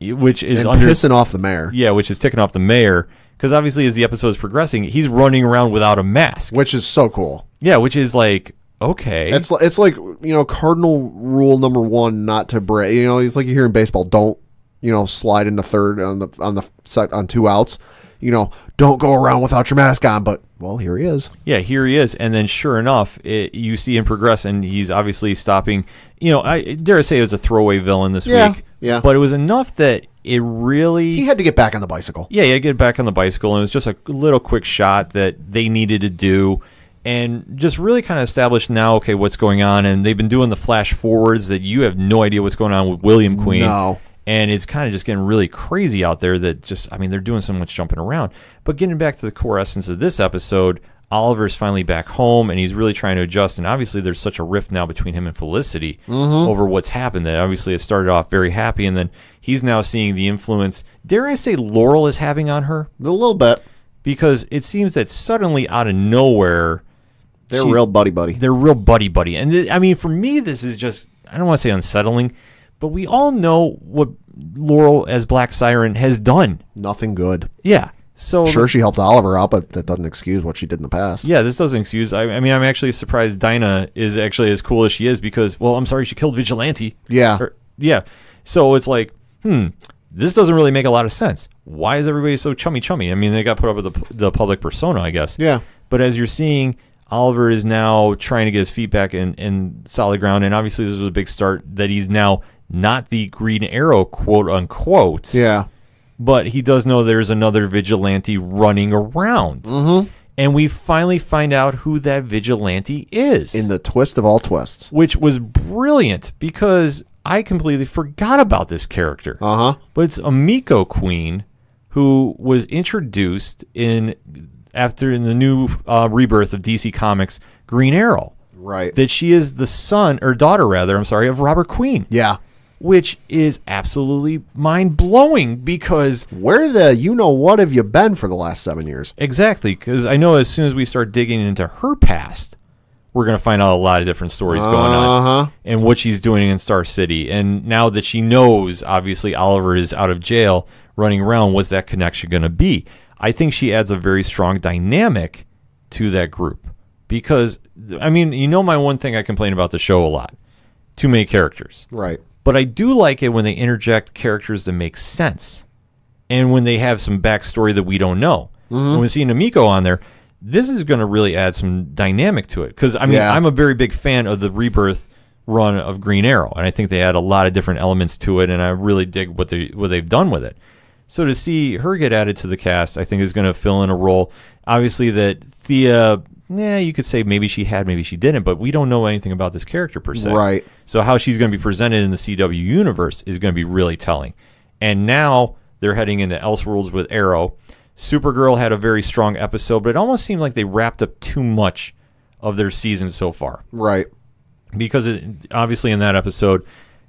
Which is And under pissing off the mayor, yeah, which is ticking off the mayor. Because obviously, as the episode is progressing, he's running around without a mask. which is so cool. Yeah, which is like okay. It's it's like you know cardinal rule number one not to break. You know, it's like you hear in baseball, don't you know slide into third on the on the set on two outs. You know, don't go around without your mask on. But well, here he is. Yeah, here he is, and then sure enough, it, you see him progress, and he's obviously stopping. You know, I dare I say it was a throwaway villain this Yeah, week. Yeah. but it was enough that it really. He had to get back on the bicycle. yeah, yeah, get back on the bicycle, and it was just a little quick shot that they needed to do, and just really kind of established now, okay, what's going on, and they've been doing the flash forwards that you have no idea what's going on with William Queen. No. And it's kind of just getting really crazy out there that just, I mean, they're doing so much jumping around. But getting back to the core essence of this episode, Oliver's finally back home and he's really trying to adjust. And obviously, there's such a rift now between him and Felicity mm-hmm. over what's happened that obviously it started off very happy. And then he's now seeing the influence, dare I say, Laurel is having on her A little bit. because it seems that suddenly out of nowhere, They're She- real buddy buddy. they're real buddy buddy. And th- I mean, for me, this is just, I don't want to say unsettling, but we all know what Laurel as Black Siren has done. Nothing good. Yeah. So Sure, she helped Oliver out, but that doesn't excuse what she did in the past. Yeah, this doesn't excuse. I, I mean, I'm actually surprised Dinah is actually as cool as she is because, well, I'm sorry, she killed Vigilante. Yeah. Or- yeah. So it's like, hmm, this doesn't really make a lot of sense. Why is everybody so chummy chummy? I mean, they got put up with the, the public persona, I guess. Yeah. But as you're seeing, Oliver is now trying to get his feet back in, in solid ground. And obviously, this was a big start that he's now not the Green Arrow, quote unquote Yeah. But he does know there's another vigilante running around. Mm-hmm. And we finally find out who that vigilante is, In the twist of all twists. which was brilliant because I completely forgot about this character. Uh huh. But it's Emiko Queen who was introduced in after in the new uh, rebirth of DC Comics Green Arrow. Right. That she is the son or daughter rather, I'm sorry, of Robert Queen, yeah. Which is absolutely mind blowing because Where the you know what have you been for the last seven years? Exactly, because I know as soon as we start digging into her past, we're going to find out a lot of different stories going on Uh and what she's doing in Star City. And now that she knows, obviously, Oliver is out of jail running around, what's that connection going to be? I think she adds a very strong dynamic to that group. Because, I mean, you know, my one thing I complain about the show a lot too many characters. Right. But I do like it when they interject characters that make sense, and when they have some backstory that we don't know. Mm-hmm. When we see Namiko on there, this is going to really add some dynamic to it. Because I mean, Yeah. I'm a very big fan of the rebirth run of Green Arrow, and I think they add a lot of different elements to it, and I really dig what they what they've done with it. So to see her get added to the cast, I think is going to fill in a role. Obviously, that Thea, yeah, you could say maybe she had, maybe she didn't, but we don't know anything about this character per se. Right. So how she's going to be presented in the CW universe is going to be really telling. And now they're heading into Elseworlds with Arrow. Supergirl had a very strong episode, but it almost seemed like they wrapped up too much of their season so far Right. because it, obviously in that episode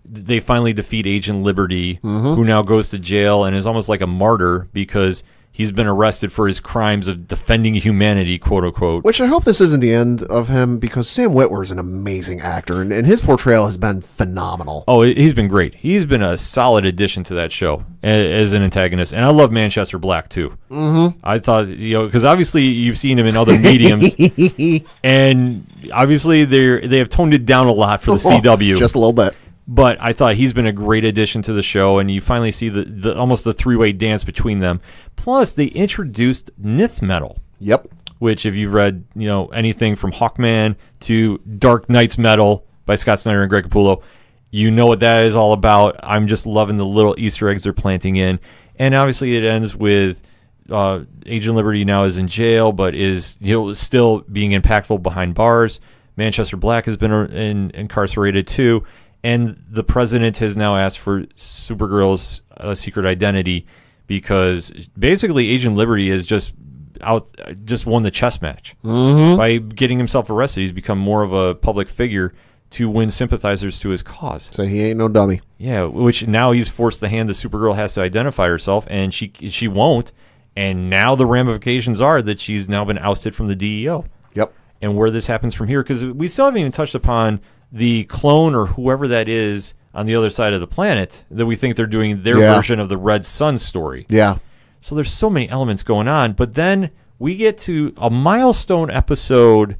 they finally defeat Agent Liberty, mm-hmm. who now goes to jail and is almost like a martyr because he's been arrested for his crimes of defending humanity, quote unquote. Which I hope this isn't the end of him because Sam Witwer is an amazing actor and, and his portrayal has been phenomenal. Oh, he- he's been great. He's been a solid addition to that show as an antagonist, and I love Manchester Black too. Mm-hmm. I thought you know because obviously you've seen him in other mediums, and obviously they they have toned it down a lot for the CW. Just a little bit. But I thought he's been a great addition to the show, and you finally see the, the almost the three way dance between them. Plus, they introduced Nth Metal, Yep. which if you've read you know anything from Hawkman to Dark Knights Metal by Scott Snyder and Greg Capullo, you know what that is all about. I'm just loving the little Easter eggs they're planting in, and obviously it ends with. Uh, Agent Liberty now is in jail, but is you know still being impactful behind bars. Manchester Black has been uh, in, incarcerated too, and the president has now asked for Supergirl's uh, secret identity because basically Agent Liberty has just out just won the chess match by getting himself arrested. He's become more of a public figure to win sympathizers to his cause. So he ain't no dummy. Yeah, which now he's forced the hand The Supergirl has to identify herself, and she she won't. And now the ramifications are that she's now been ousted from the DEO Yep. and where this happens from here because we still haven't even touched upon the clone or whoever that is on the other side of the planet that we think they're doing their Yeah. version of the Red Sun story. Yeah. So there's so many elements going on, but then we get to a milestone episode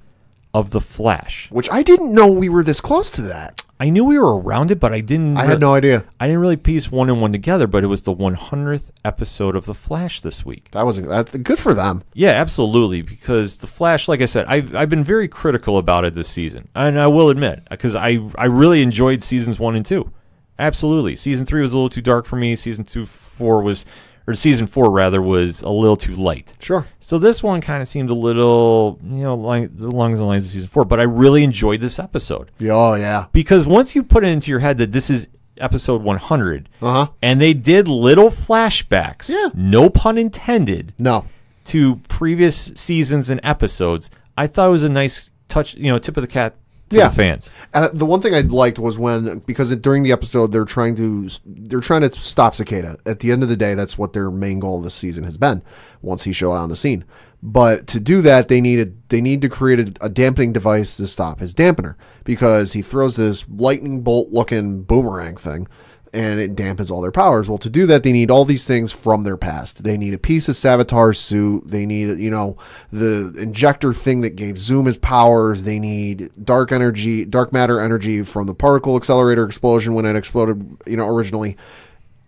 of The Flash. Which I didn't know we were this close to that. I knew we were around it, but I didn't. I had no idea. I didn't really piece one and one together. But it was the 100th episode of The Flash this week. That wasn't that good for them. Yeah, absolutely. Because the Flash, like I said, I've I've been very critical about it this season, and I will admit because I I really enjoyed seasons one and two. Absolutely, season three was a little too dark for me. Season two, four was, or season four rather, was a little too light. Sure. So this one kind of seemed a little, you know, like along the lines of season four. But I really enjoyed this episode Yeah, oh yeah. because once you put it into your head that this is episode 100, Uh huh. and they did little flashbacks, Yeah. no pun intended, No. to previous seasons and episodes, I thought it was a nice touch, you know, tip of the cap Yeah. the fans. And the one thing I liked was when because it, during the episode they're trying to they're trying to stop Cicada. At the end of the day, that's what their main goal this season has been. Once he showed on the scene, but to do that, they needed they need to create a, a dampening device to stop his dampener because he throws this lightning bolt looking boomerang thing. And it dampens all their powers. Well, to do that, they need all these things from their past. They need a piece of Savitar's suit. They need, you know, the injector thing that gave Zoom his powers. They need dark energy, dark matter energy from the particle accelerator explosion when it exploded, you know, originally.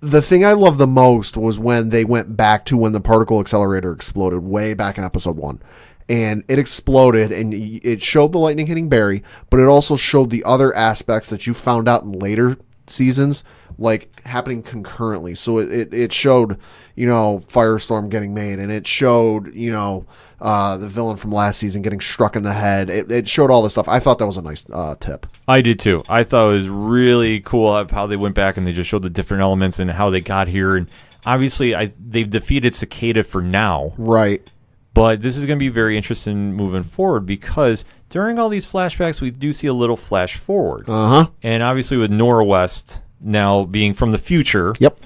The thing I love the most was when they went back to when the particle accelerator exploded way back in episode one. And it exploded and it showed the lightning hitting Barry, but it also showed the other aspects that you found out in later seasons like happening concurrently. So it, it, it showed you know firestorm getting made and it showed you know uh, the villain from last season getting struck in the head. It, it showed all this stuff. I thought that was a nice uh, tip. I did too. I thought it was really cool of how they went back and they just showed the different elements and how they got here. And obviously, I they've defeated Cicada for now, right. But this is going to be very interesting moving forward because during all these flashbacks, we do see a little flash forward. uh-huh And obviously, with Nora West now being from the future, yep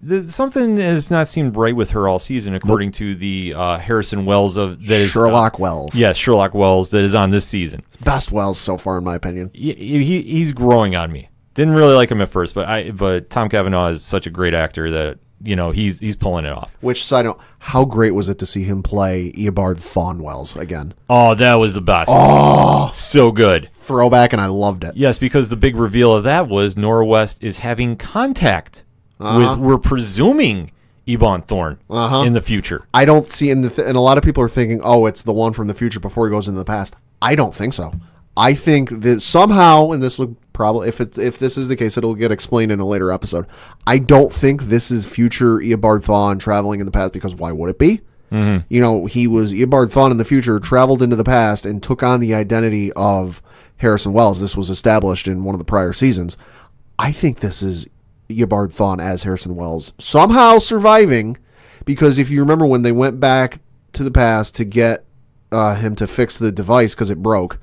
the, something has not seemed right with her all season, according to the uh, Harrison Wells of that is sherlock wells yes, Sherlock Wells that is on this season. best wells so far in my opinion He, he he's growing on me. Didn't really like him at first, but I but Tom Cavanagh is such a great actor that you know he's he's pulling it off. which side note how great was it to see him play eobard thawne wells again Oh, that was the best. Oh, so good. throwback and i loved it Yes, because the big reveal of that was Nora West is having contact with we're presuming Eobard Thawne Uh-huh. in the future. I don't see, in the th- and a lot of people are thinking, oh, it's the one from the future before he goes into the past. I don't think so. I think that somehow, and this will probably, if it's if this is the case, it'll get explained in a later episode. I don't think this is future Eobard Thawne traveling in the past because why would it be? Mm-hmm. You know, he was Eobard Thawne in the future, traveled into the past, and took on the identity of Harrison Wells. This was established in one of the prior seasons. I think this is Eobard Thawne as Harrison Wells somehow surviving because if you remember when they went back to the past to get uh, him to fix the device because it broke,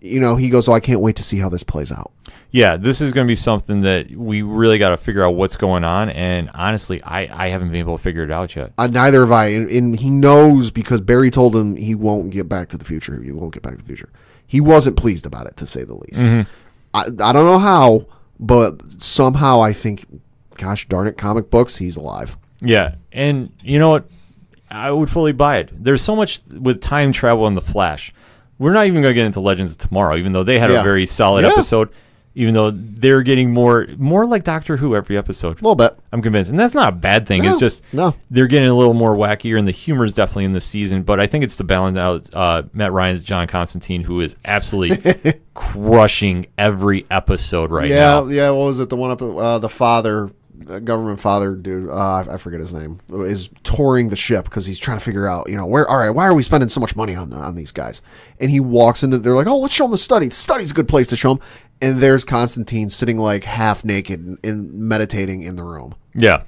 you know, he goes, "Oh, I can't wait to see how this plays out." Yeah, this is going to be something that we really got to figure out what's going on. And honestly, I, I haven't been able to figure it out yet. Uh, neither have I, and, and he knows because Barry told him he won't get back to the future. He won't get back to the future. He wasn't pleased about it, to say the least. I, I don't know how, but somehow I think, gosh darn it, comic books, he's alive. Yeah, and you know what? I would fully buy it. There's so much with time travel in the Flash. We're not even going to get into Legends of Tomorrow, even though they had Yeah. a very solid Yeah. episode. Even though they're getting more more like Doctor Who every episode. A little bit. I'm convinced, and that's not a bad thing. No, it's just no. they're getting a little more wackier, and the humor is definitely in the season. But I think it's to balance out uh, Matt Ryan's John Constantine, who is absolutely crushing every episode right yeah, now. yeah. Yeah. What was it? The one up, uh, the father, government father dude. Uh, I, forget his name. Is touring the ship because he's trying to figure out, you know, where. All right, why are we spending so much money on on these guys? And he walks into. They're like, oh, let's show him the study. The study's a good place to show him. And there's Constantine sitting like half naked and, and meditating in the room. Yeah.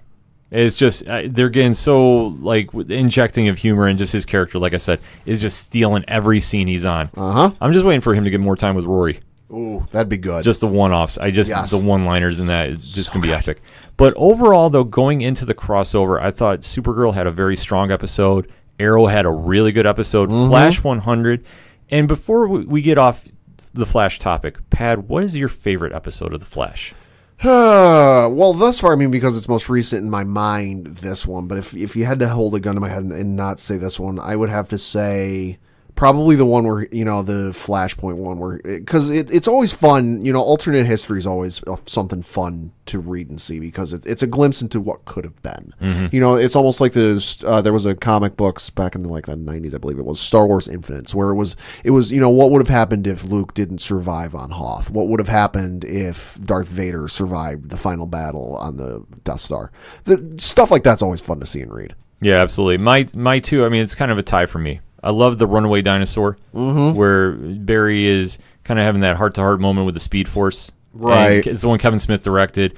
It's just they're getting so like injecting of humor and just his character, like I said, is just stealing every scene he's on. Uh huh. I'm just waiting for him to get more time with Rory. Ooh, that'd be good. Just the one-offs. I just Yes. the one-liners in that is just gonna be epic. But overall, though, going into the crossover, I thought Supergirl had a very strong episode. Arrow had a really good episode. Mm-hmm. Flash 100. And before we get off the Flash topic, Pad, what is your favorite episode of the Flash? Well, thus far, I mean, because it's most recent in my mind, this one. But if if you had to hold a gun to my head and, and not say this one, I would have to say probably the one where you know the Flashpoint one, where because it, it's always fun. You know, alternate history is always uh, something fun to read and see because it, it's a glimpse into what could have been. You know, it's almost like the uh, there was a comic books back in the, like the nineties, I believe it was Star Wars Infinities, where it was it was you know what would have happened if Luke didn't survive on Hoth? What would have happened if Darth Vader survived the final battle on the Death Star? The stuff like that's always fun to see and read. Yeah, absolutely. My my two. I mean, it's kind of a tie for me. I love the runaway dinosaur, Mm-hmm. where Barry is kind of having that heart to heart moment with the Speed Force. Right. It's the one Kevin Smith directed.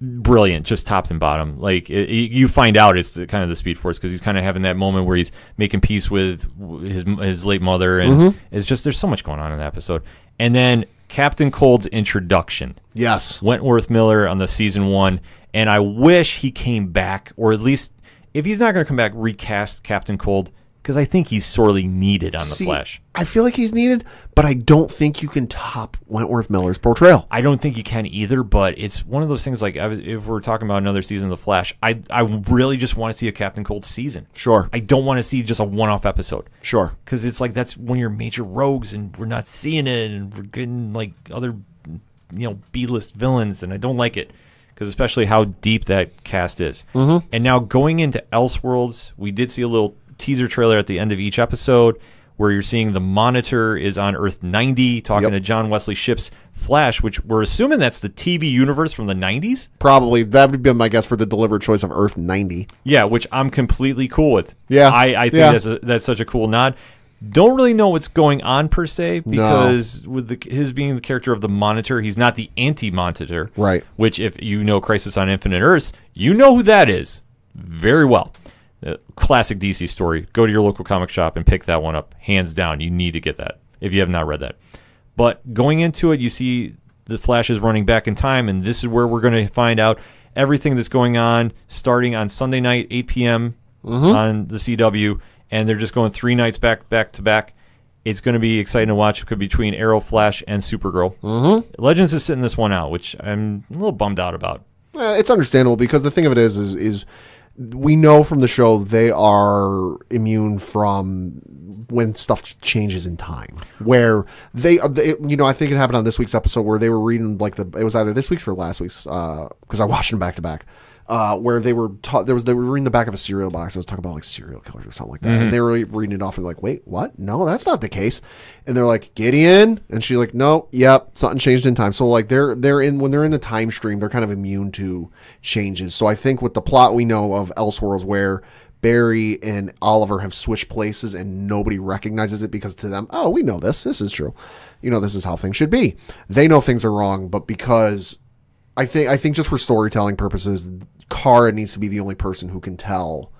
brilliant, just top and bottom. Like it, it- you find out it's kind of the Speed Force because he's kind of having that moment where he's making peace with his his late mother, and Mm-hmm. it's just there's so much going on in that episode. And then Captain Cold's introduction. Yes. Wentworth Miller on the season one, and I wish he came back, or at least if he's not going to come back, recast Captain Cold because I think he's sorely needed on the See, Flash. I feel like he's needed, but I don't think you can top Wentworth Miller's portrayal. I don't think you can either, but it's one of those things. Like if we're talking about another season of the Flash, I I really just want to see a Captain Cold season. Sure. I don't want to see just a one-off episode. Sure. because it's like that's one of your major rogues, and we're not seeing it, and we're getting like other, you know, B-list villains, and I don't like it because especially how deep that cast is. Mm-hmm. And now going into Elseworlds, we did see a little teaser trailer at the end of each episode where you're seeing the Monitor is on Earth 90 talking Yep. to John Wesley Shipp's Flash, which we're assuming that's the TV universe from the 90s. Probably that would be my guess for the deliberate choice of Earth 90. Yeah, which I'm completely cool with. Yeah, I, I think yeah. that's a, that's such a cool nod. Don't really know what's going on per se because with the, his being the character of the Monitor, he's not the anti-Monitor. Right. Which, if you know Crisis on Infinite Earths, you know who that is very well. Uh, classic DC story. Go to your local comic shop and pick that one up. Hands down, you need to get that if you have not read that. But going into it, you see the Flash is running back in time, and this is where we're going to find out everything that's going on starting on Sunday night, 8 p.m. on the CW, and they're just going three nights back back to back. It's going to be exciting to watch between Arrow, Flash, and Supergirl. Mm-hmm. Legends is sitting this one out, which I'm a little bummed out about. Eh, it's understandable because the thing of it is, is, is we know from the show they are immune from when stuff changes in time. Where they, uh, they, you know, I think it happened on this week's episode where they were reading like the, it was either this week's or last week's, because I watched them back to back. Uh, where they were taught there was they were reading the back of a cereal box. It was talking about like serial killers or something like that, and they were reading it off and like, wait, what? No, that's not the case. And they're like, Gideon, and she's like, no, yep, something changed in time. So like they're they're in when they're in the time stream, they're kind of immune to changes. So I think with the plot we know of Elseworlds, where Barry and Oliver have switched places and nobody recognizes it because to them, oh, we know this, this is true, you know, this is how things should be. They know things are wrong, but because I think I think just for storytelling purposes, Kara needs to be the only person who can tell.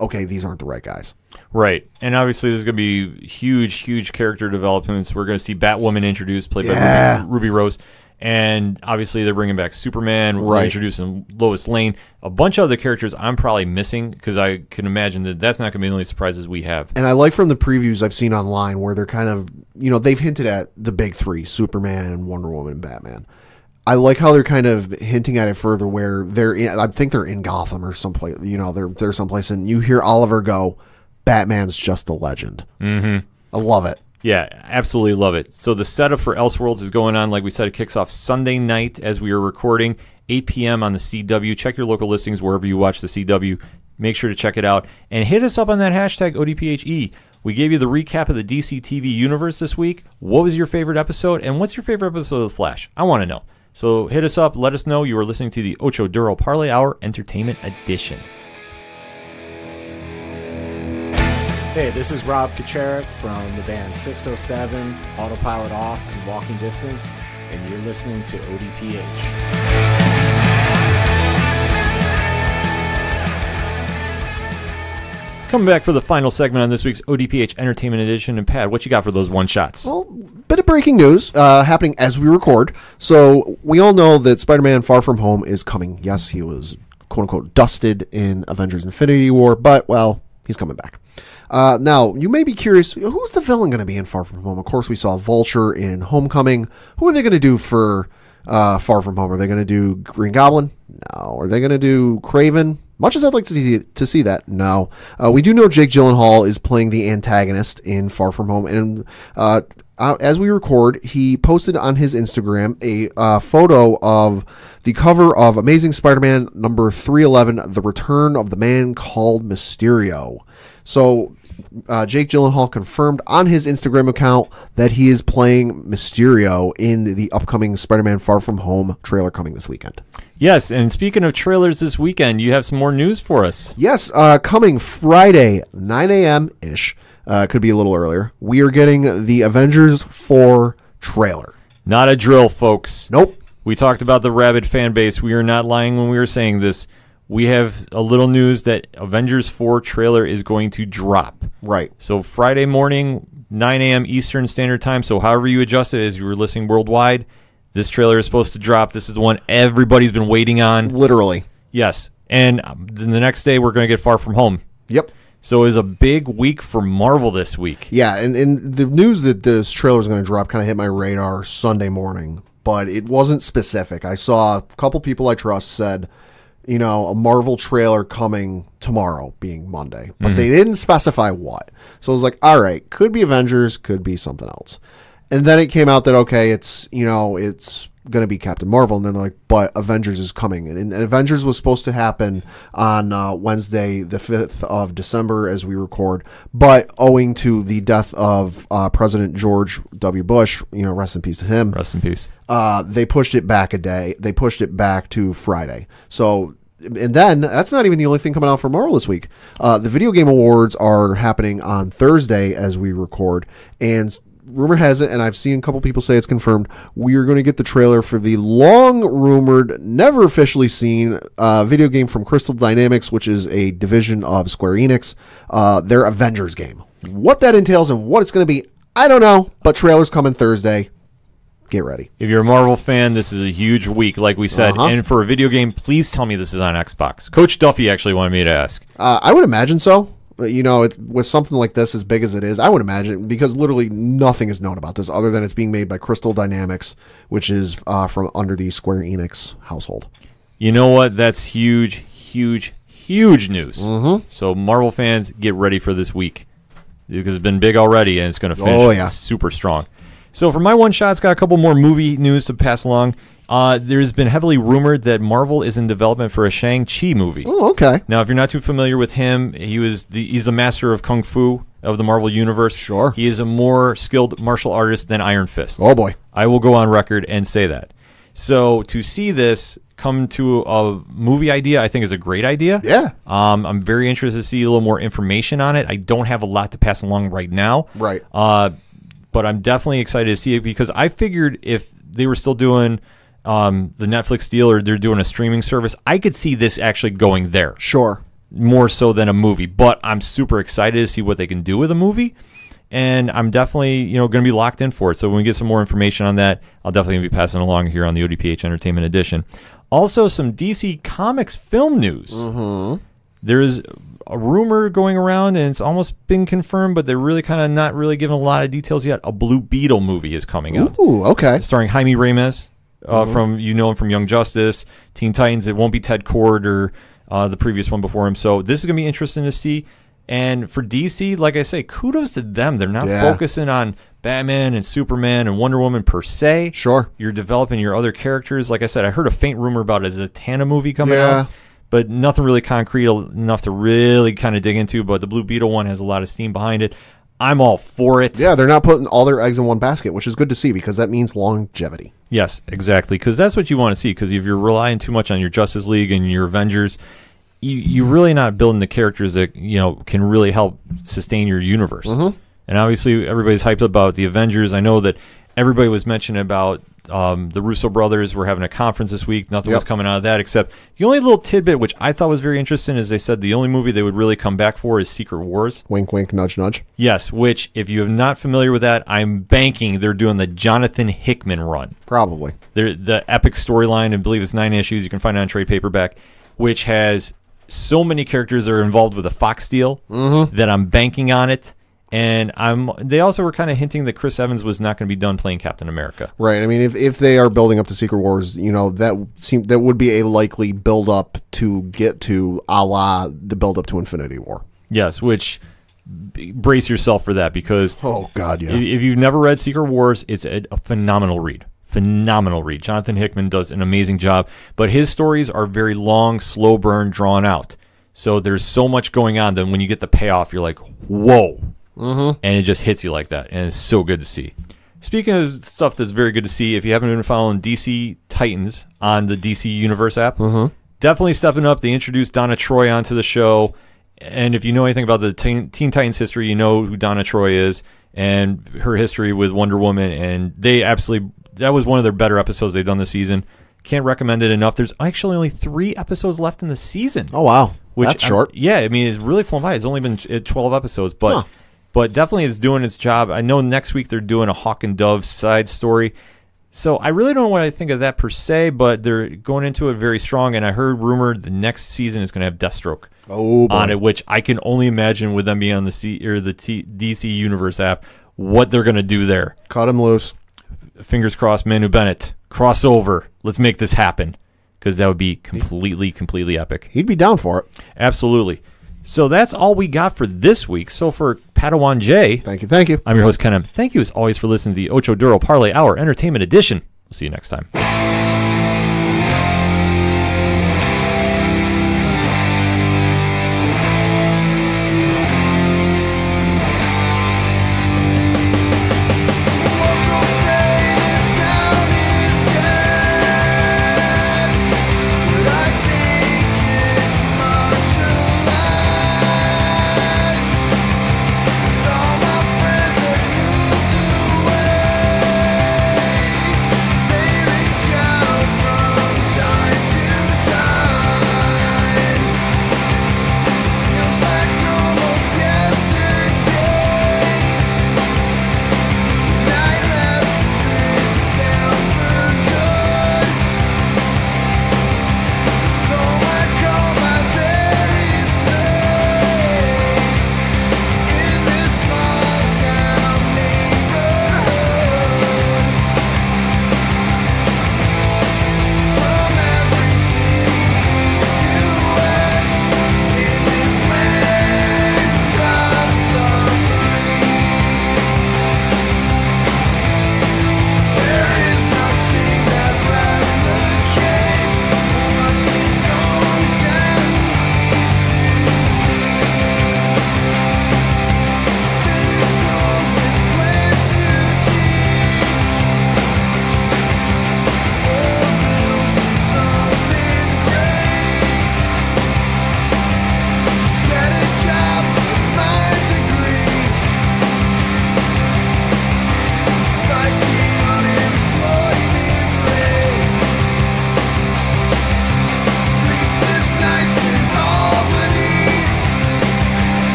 Okay, these aren't the right guys. Right. And obviously, there's going to be huge, huge character developments. We're going to see Batwoman introduced, played Yeah. by Ruby, Ruby Rose. And obviously, they're bringing back Superman. We're Right. introducing Lois Lane. A bunch of other characters I'm probably missing because I can imagine that that's not going to be the only surprises we have. And I like from the previews I've seen online where they're kind of, you know, they've hinted at the big three Superman, Wonder Woman, and Batman. I like how they're kind of hinting at it further where they're in, I think they're in Gotham or someplace, you know, they're, they're someplace and you hear Oliver go, Batman's just a legend. Mm-hmm. I love it. Yeah, absolutely love it. So the setup for Elseworlds is going on. Like we said, it kicks off Sunday night as we are recording, 8 p.m. on the CW. Check your local listings wherever you watch the CW. Make sure to check it out and hit us up on that hashtag ODPHE. We gave you the recap of the DC TV universe this week. What was your favorite episode, and what's your favorite episode of The Flash? I want to know. So hit us up. Let us know you are listening to the Ocho Duro Parlay Hour Entertainment Edition. Hey, this is Rob Kacharik from the band 607, Autopilot Off, and Walking Distance, and you're listening to ODPH. Coming back for the final segment on this week's ODPH Entertainment Edition. And Pat, what you got for those one shots? Well, bit of breaking news uh, happening as we record. So we all know that Spider-Man: Far From Home is coming. Yes, he was quote unquote dusted in Avengers: Infinity War, but well, he's coming back. Uh, now you may be curious, who's the villain going to be in Far From Home? Of course, we saw Vulture in Homecoming. Who are they going to do for uh, Far From Home? Are they going to do Green Goblin? No. Are they going to do Kraven? Much as I'd like to see to see that, no. Uh, we do know Jake Gyllenhaal is playing the antagonist in Far From Home, and uh, as we record, he posted on his Instagram a uh, photo of the cover of Amazing Spider-Man number three eleven, The Return of the Man Called Mysterio. So. Uh, Jake Gyllenhaal confirmed on his Instagram account that he is playing Mysterio in the upcoming Spider-Man Far From Home trailer coming this weekend. Yes, and speaking of trailers this weekend, you have some more news for us. Yes, uh, coming Friday, 9 a.m. ish. Uh, could be a little earlier. We are getting the Avengers 4 trailer. Not a drill, folks. Nope. We talked about the rabid fan base. We are not lying when we were saying this. We have a little news that Avengers 4 trailer is going to drop. Right. So Friday morning, 9 a.m. Eastern Standard Time. So however you adjust it as you were listening worldwide, this trailer is supposed to drop. This is the one everybody's been waiting on. Literally. Yes. And um, then the next day, we're going to get Far From Home. Yep. So it was a big week for Marvel this week. Yeah, and, and the news that this trailer is going to drop kind of hit my radar Sunday morning, but it wasn't specific. I saw a couple people I trust said, you know, a Marvel trailer coming tomorrow, being Monday, but they didn't specify what. So I was like, all right, could be Avengers, could be something else. And then it came out that okay, it's you know, it's going to be Captain Marvel, and then they're like, but Avengers is coming, and, and Avengers was supposed to happen on uh, Wednesday, the fifth of December, as we record, but owing to the death of uh, President George W. Bush, you know, rest in peace to him, Rest in peace. uh, they pushed it back a day. They pushed it back to Friday. So, and then that's not even the only thing coming out for Marvel this week. Uh, the video game awards are happening on Thursday as we record, and rumor has it, and I've seen a couple people say it's confirmed. We are going to get the trailer for the long rumored, never officially seen uh, video game from Crystal Dynamics, which is a division of Square Enix. Uh, their Avengers game. What that entails and what it's going to be, I don't know. But trailers coming Thursday. Get ready. If you're a Marvel fan, this is a huge week, like we said. Uh-huh. And for a video game, please tell me this is on Xbox. Coach Duffy actually wanted me to ask. Uh, I would imagine so. But, You know, it, with something like this as big as it is, I would imagine because literally nothing is known about this other than it's being made by Crystal Dynamics, which is uh, from under the Square Enix household. You know what? That's huge, huge, huge news. Mm-hmm. So Marvel fans, get ready for this week because it's been big already, and it's going to finish Oh, yeah. super strong. So for my one shot, it's got a couple more movie news to pass along. Uh, there's been heavily rumored that Marvel is in development for a Shang Chi movie. Oh, okay. Now, if you're not too familiar with him, he was the he's the master of kung fu of the Marvel universe. Sure. he is a more skilled martial artist than Iron Fist. Oh boy. I will go on record and say that. So to see this come to a movie idea, I think is a great idea. Yeah. Um, I'm very interested to see a little more information on it. I don't have a lot to pass along right now. Right. Uh, but I'm definitely excited to see it because I figured if they were still doing um, the Netflix deal or they're doing a streaming service, I could see this actually going there Sure. more so than a movie. But I'm super excited to see what they can do with a movie, and I'm definitely you know going to be locked in for it. So when we get some more information on that, I'll definitely be passing along here on the ODPH Entertainment Edition. Also, some DC Comics film news. There's a rumor going around, and it's almost been confirmed, but they're really kind of not really giving a lot of details yet. A Blue Beetle movie is coming out Ooh, okay. starring Jaime Reyes uh, from you know him from Young Justice, Teen Titans. It won't be Ted Kord or uh, the previous one before him. So this is gonna be interesting to see. And for DC, like I say, kudos to them. They're not Yeah. focusing on Batman and Superman and Wonder Woman per se. Sure. You're developing your other characters. Like I said, I heard a faint rumor about a Zatanna movie coming Yeah. out, but nothing really concrete enough to really kind of dig into. But the Blue Beetle one has a lot of steam behind it. I'm all for it. Yeah, they're not putting all their eggs in one basket, which is good to see because that means longevity. Yes, exactly. Because that's what you want to see. Because if you're relying too much on your Justice League and your Avengers, you, you're really not building the characters that you know can really help sustain your universe. Mm-hmm. And obviously, everybody's hyped about the Avengers. I know that everybody was mentioning about um, the Russo brothers. were having a conference this week. Nothing was coming out of that except the only little tidbit, which I thought was very interesting, is they said the only movie they would really come back for is Secret Wars. Wink, wink, nudge, nudge. Yes, which if you're not familiar with that, I'm banking they're doing the Jonathan Hickman run Probably. the the epic storyline, I believe it's nine issues. You can find it on trade paperback, which has so many characters that are involved with a Fox deal that I'm banking on it. And I'm. They also were kind of hinting that Chris Evans was not going to be done playing Captain America. Right. I mean, if, if they are building up to Secret Wars, you know that seem that would be a likely build up to get to a la the build up to Infinity War. Yes, which brace yourself for that because Oh God, If, if you've never read Secret Wars, it's a, a phenomenal read. Phenomenal read. Jonathan Hickman does an amazing job, but his stories are very long, slow burn, drawn out. So there's so much going on that when you get the payoff, you're like, whoa. Mm-hmm. And it just hits you like that. And it's so good to see. Speaking of stuff that's very good to see, if you haven't been following DC Titans on the DC Universe app, definitely stepping up. They introduced Donna Troy onto the show. And if you know anything about the Teen, Teen Titans history, you know who Donna Troy is and her history with Wonder Woman. And they absolutely that was one of their better episodes they've done this season. Can't recommend it enough. There's actually only three episodes left in the season. Oh wow, which that's short. yeah, I mean, it's really flown by. It's only been 12 episodes, but Huh. But definitely it's doing its job. I know next week they're doing a Hawk and Dove side story. So I really don't know what I think of that per se, but they're going into it very strong. And I heard rumored the next season is going to have Deathstroke Oh boy. on it, which I can only imagine with them being on the C or the T, DC Universe app, what they're going to do there. Cut him loose. Fingers crossed, Manu Bennett crossover. Let's make this happen because that would be completely, completely epic. He'd be down for it. Absolutely. So that's all we got for this week. So for Padawan J, Thank you. Thank you. I'm your host Ken M. Thank you as always for listening to the Ocho Duro Parlay Hour Entertainment Edition. We'll see you next time.